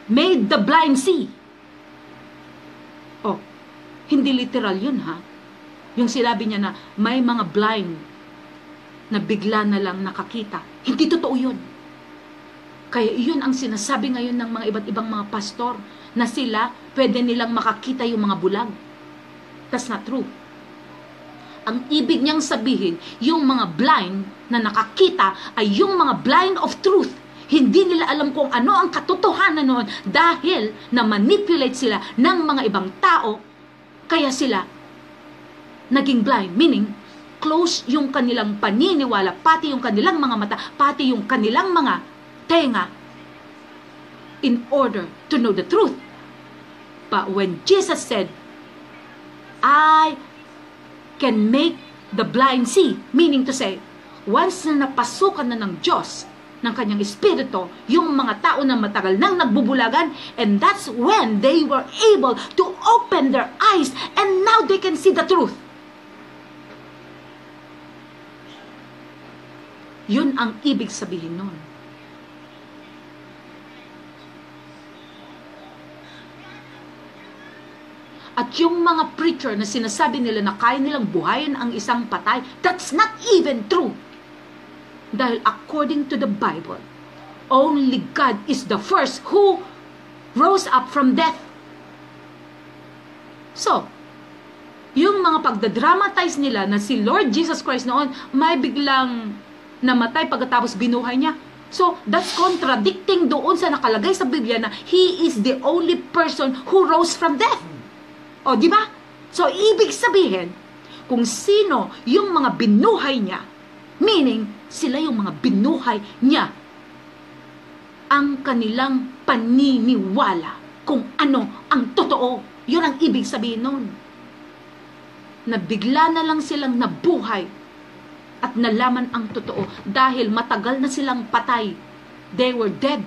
made the blind see. Oh, hindi literal yun ha. Yung sinabi niya na may mga blind na bigla na lang nakakita. Hindi totoo yun. Kaya yun ang sinasabi ngayon ng mga iba't ibang mga pastor na sila pwede nilang makakita yung mga bulag. That's not true. Ang ibig niyang sabihin, yung mga blind na nakakita ay yung mga blind of truth. Hindi nila alam kung ano ang katotohanan noon dahil na-manipulate sila ng mga ibang tao kaya sila naging blind. Meaning, close yung kanilang paniniwala, pati yung kanilang mga mata, pati yung kanilang mga tenga in order to know the truth. But when Jesus said, I can make the blind see, meaning to say, once na napasukan na ng Diyos ng kanyang espiritu, yung mga tao na matagal nang nagbubulagan, and that's when they were able to open their eyes, and now they can see the truth. Yun ang ibig sabihin nun. At yung mga preacher na sinasabi nila na kaya nilang buhayin ang isang patay, that's not even true. Dahil according to the Bible, only God is the first who rose up from death. So, yung mga pagdadramatize nila na si Lord Jesus Christ noon may biglang namatay pagkatapos binuhay niya. So, that's contradicting doon sa nakalagay sa Biblia na He is the only person who rose from death. O, di ba? So, ibig sabihin, kung sino yung mga binuhay niya, meaning, sila yung mga binuhay niya, ang kanilang paniniwala kung ano ang totoo. Yun ang ibig sabihin nun. Na bigla na lang silang nabuhay at nalaman ang totoo dahil matagal na silang patay. They were dead.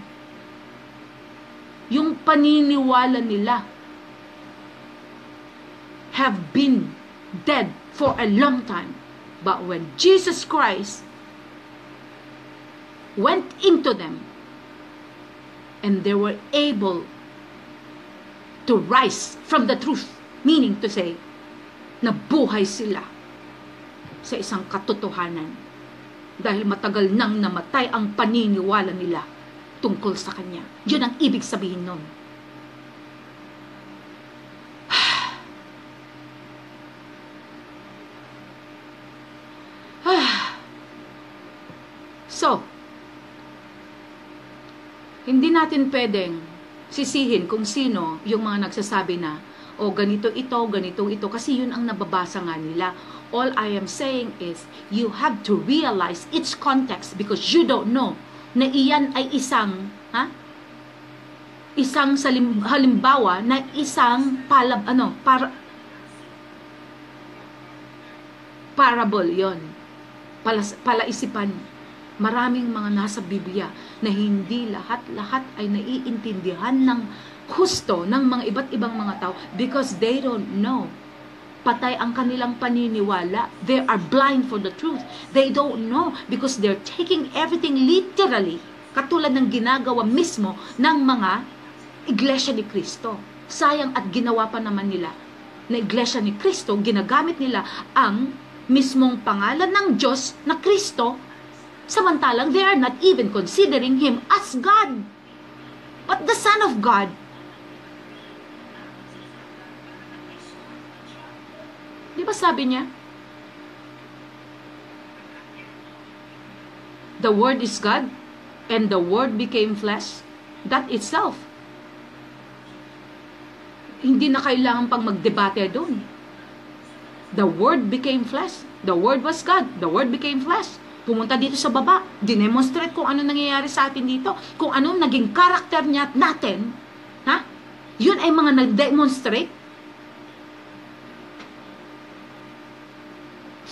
Yung paniniwala nila have been dead for a long time. But when Jesus Christ went into them and they were able to rise from the truth, meaning to say, nabuhay sila sa isang katotohanan dahil matagal nang namatay ang paniniwala nila tungkol sa Kanya. Yun ang ibig sabihin nun. So, hindi natin pwedeng sisihin kung sino yung mga nagsasabi na, o ganito ito, ganito ito, kasi yun ang nababasa nga nila. All I am saying is, you have to realize its context because you don't know na iyan ay isang, ha? Isang salim, halimbawa na isang palab, ano, para, parable yon Palas, palaisipan maraming mga nasa Biblia na hindi lahat-lahat ay naiintindihan ng husto ng mga iba't ibang mga tao because they don't know. Patay ang kanilang paniniwala. They are blind for the truth. They don't know because they're taking everything literally. Katulad ng ginagawa mismo ng mga iglesia ni Kristo. Sayang at ginawa pa naman nila na iglesia ni Kristo, ginagamit nila ang mismong pangalan ng Diyos na Kristo Samantalang they are not even considering Him as God. But the Son of God, di ba sabi niya? The Word is God, and the Word became flesh. That itself, hindi na kailangan pang magdebate doon. The Word became flesh. The Word was God. The Word became flesh pumunta dito sa baba, dinemonstrate kung ano nangyayari sa atin dito, kung ano naging karakter niya natin, ha? Yun ay mga nag-demonstrate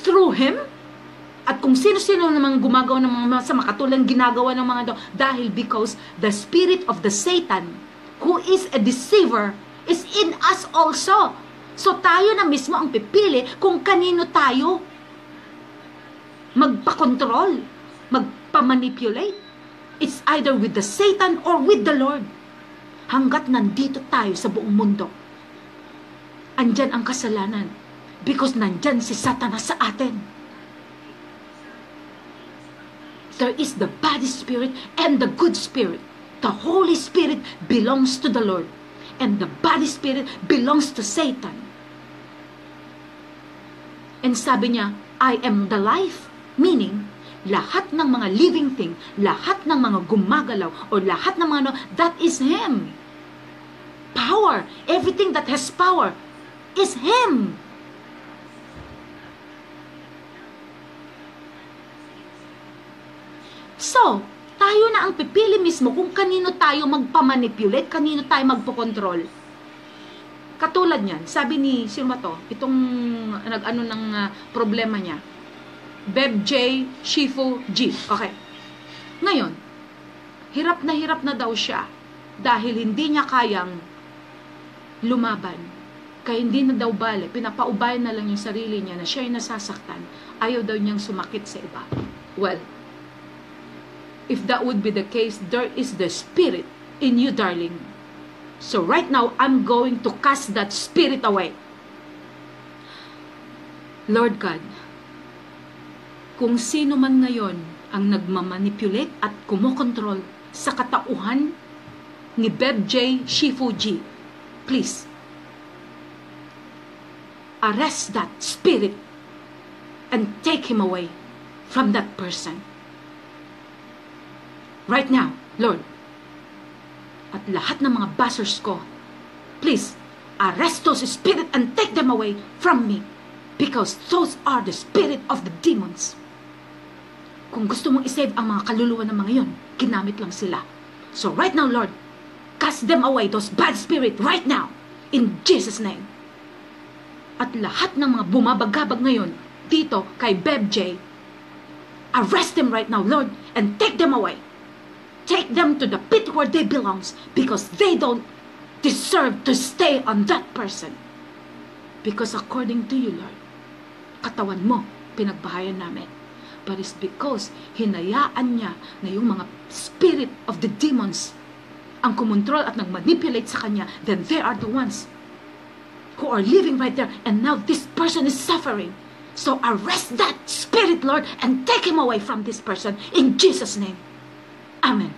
through Him, at kung sino-sino namang gumagawa ng mga masama, katulad ginagawa ng mga do, dahil because the spirit of the Satan, who is a deceiver, is in us also. So tayo na mismo ang pipili kung kanino tayo magpa-control, magpa-manipulate. It's either with the Satan or with the Lord. Hanggat nandito tayo sa buong mundo, andyan ang kasalanan because nandyan si Satanas sa atin. There is the bad spirit and the good spirit. The Holy Spirit belongs to the Lord and the bad spirit belongs to Satan. And sabi niya, I am the life Meaning, lahat ng mga living thing, lahat ng mga gumagalaw, o lahat ng mga ano, that is Him. Power, everything that has power, is Him. So, tayo na ang pipili mismo kung kanino tayo magpamanipulate, kanino tayo magpokontrol. Katulad niyan, sabi ni, sino to? Itong nag-ano ng uh, problema niya Beb J. Shifu G. Okay. Ngayon, hirap na hirap na daw siya dahil hindi niya kayang lumaban. Kaya hindi na daw bale, pinapaubay na lang yung sarili niya na siya ay nasasaktan. Ayaw daw niyang sumakit sa iba. Well, if that would be the case, there is the spirit in you, darling. So right now, I'm going to cast that spirit away. Lord God, kung sino man ngayon ang nagmamanipulate at kumokontrol sa katauhan ni Beb J. Shifuji, please, arrest that spirit and take him away from that person. Right now, Lord. At lahat ng mga buzzers ko, please, arrest those spirit and take them away from me. Because those are the spirit of the demons. Kung gusto mong isave ang mga kaluluwa ng mga yon, ginamit lang sila. So right now, Lord, cast them away, those bad spirit, right now, in Jesus' name. At lahat ng mga bumabagabag ngayon, dito kay Beb J, arrest them right now, Lord, and take them away. Take them to the pit where they belongs because they don't deserve to stay on that person. Because according to you, Lord, katawan mo, pinagbahayan namin. But it's because hinayaan niya na yung mga spirit of the demons ang kumontrol at nagmanipulate sa kanya, then they are the ones who are living right there. And now this person is suffering. So arrest that spirit, Lord, and take him away from this person in Jesus' name. Amen.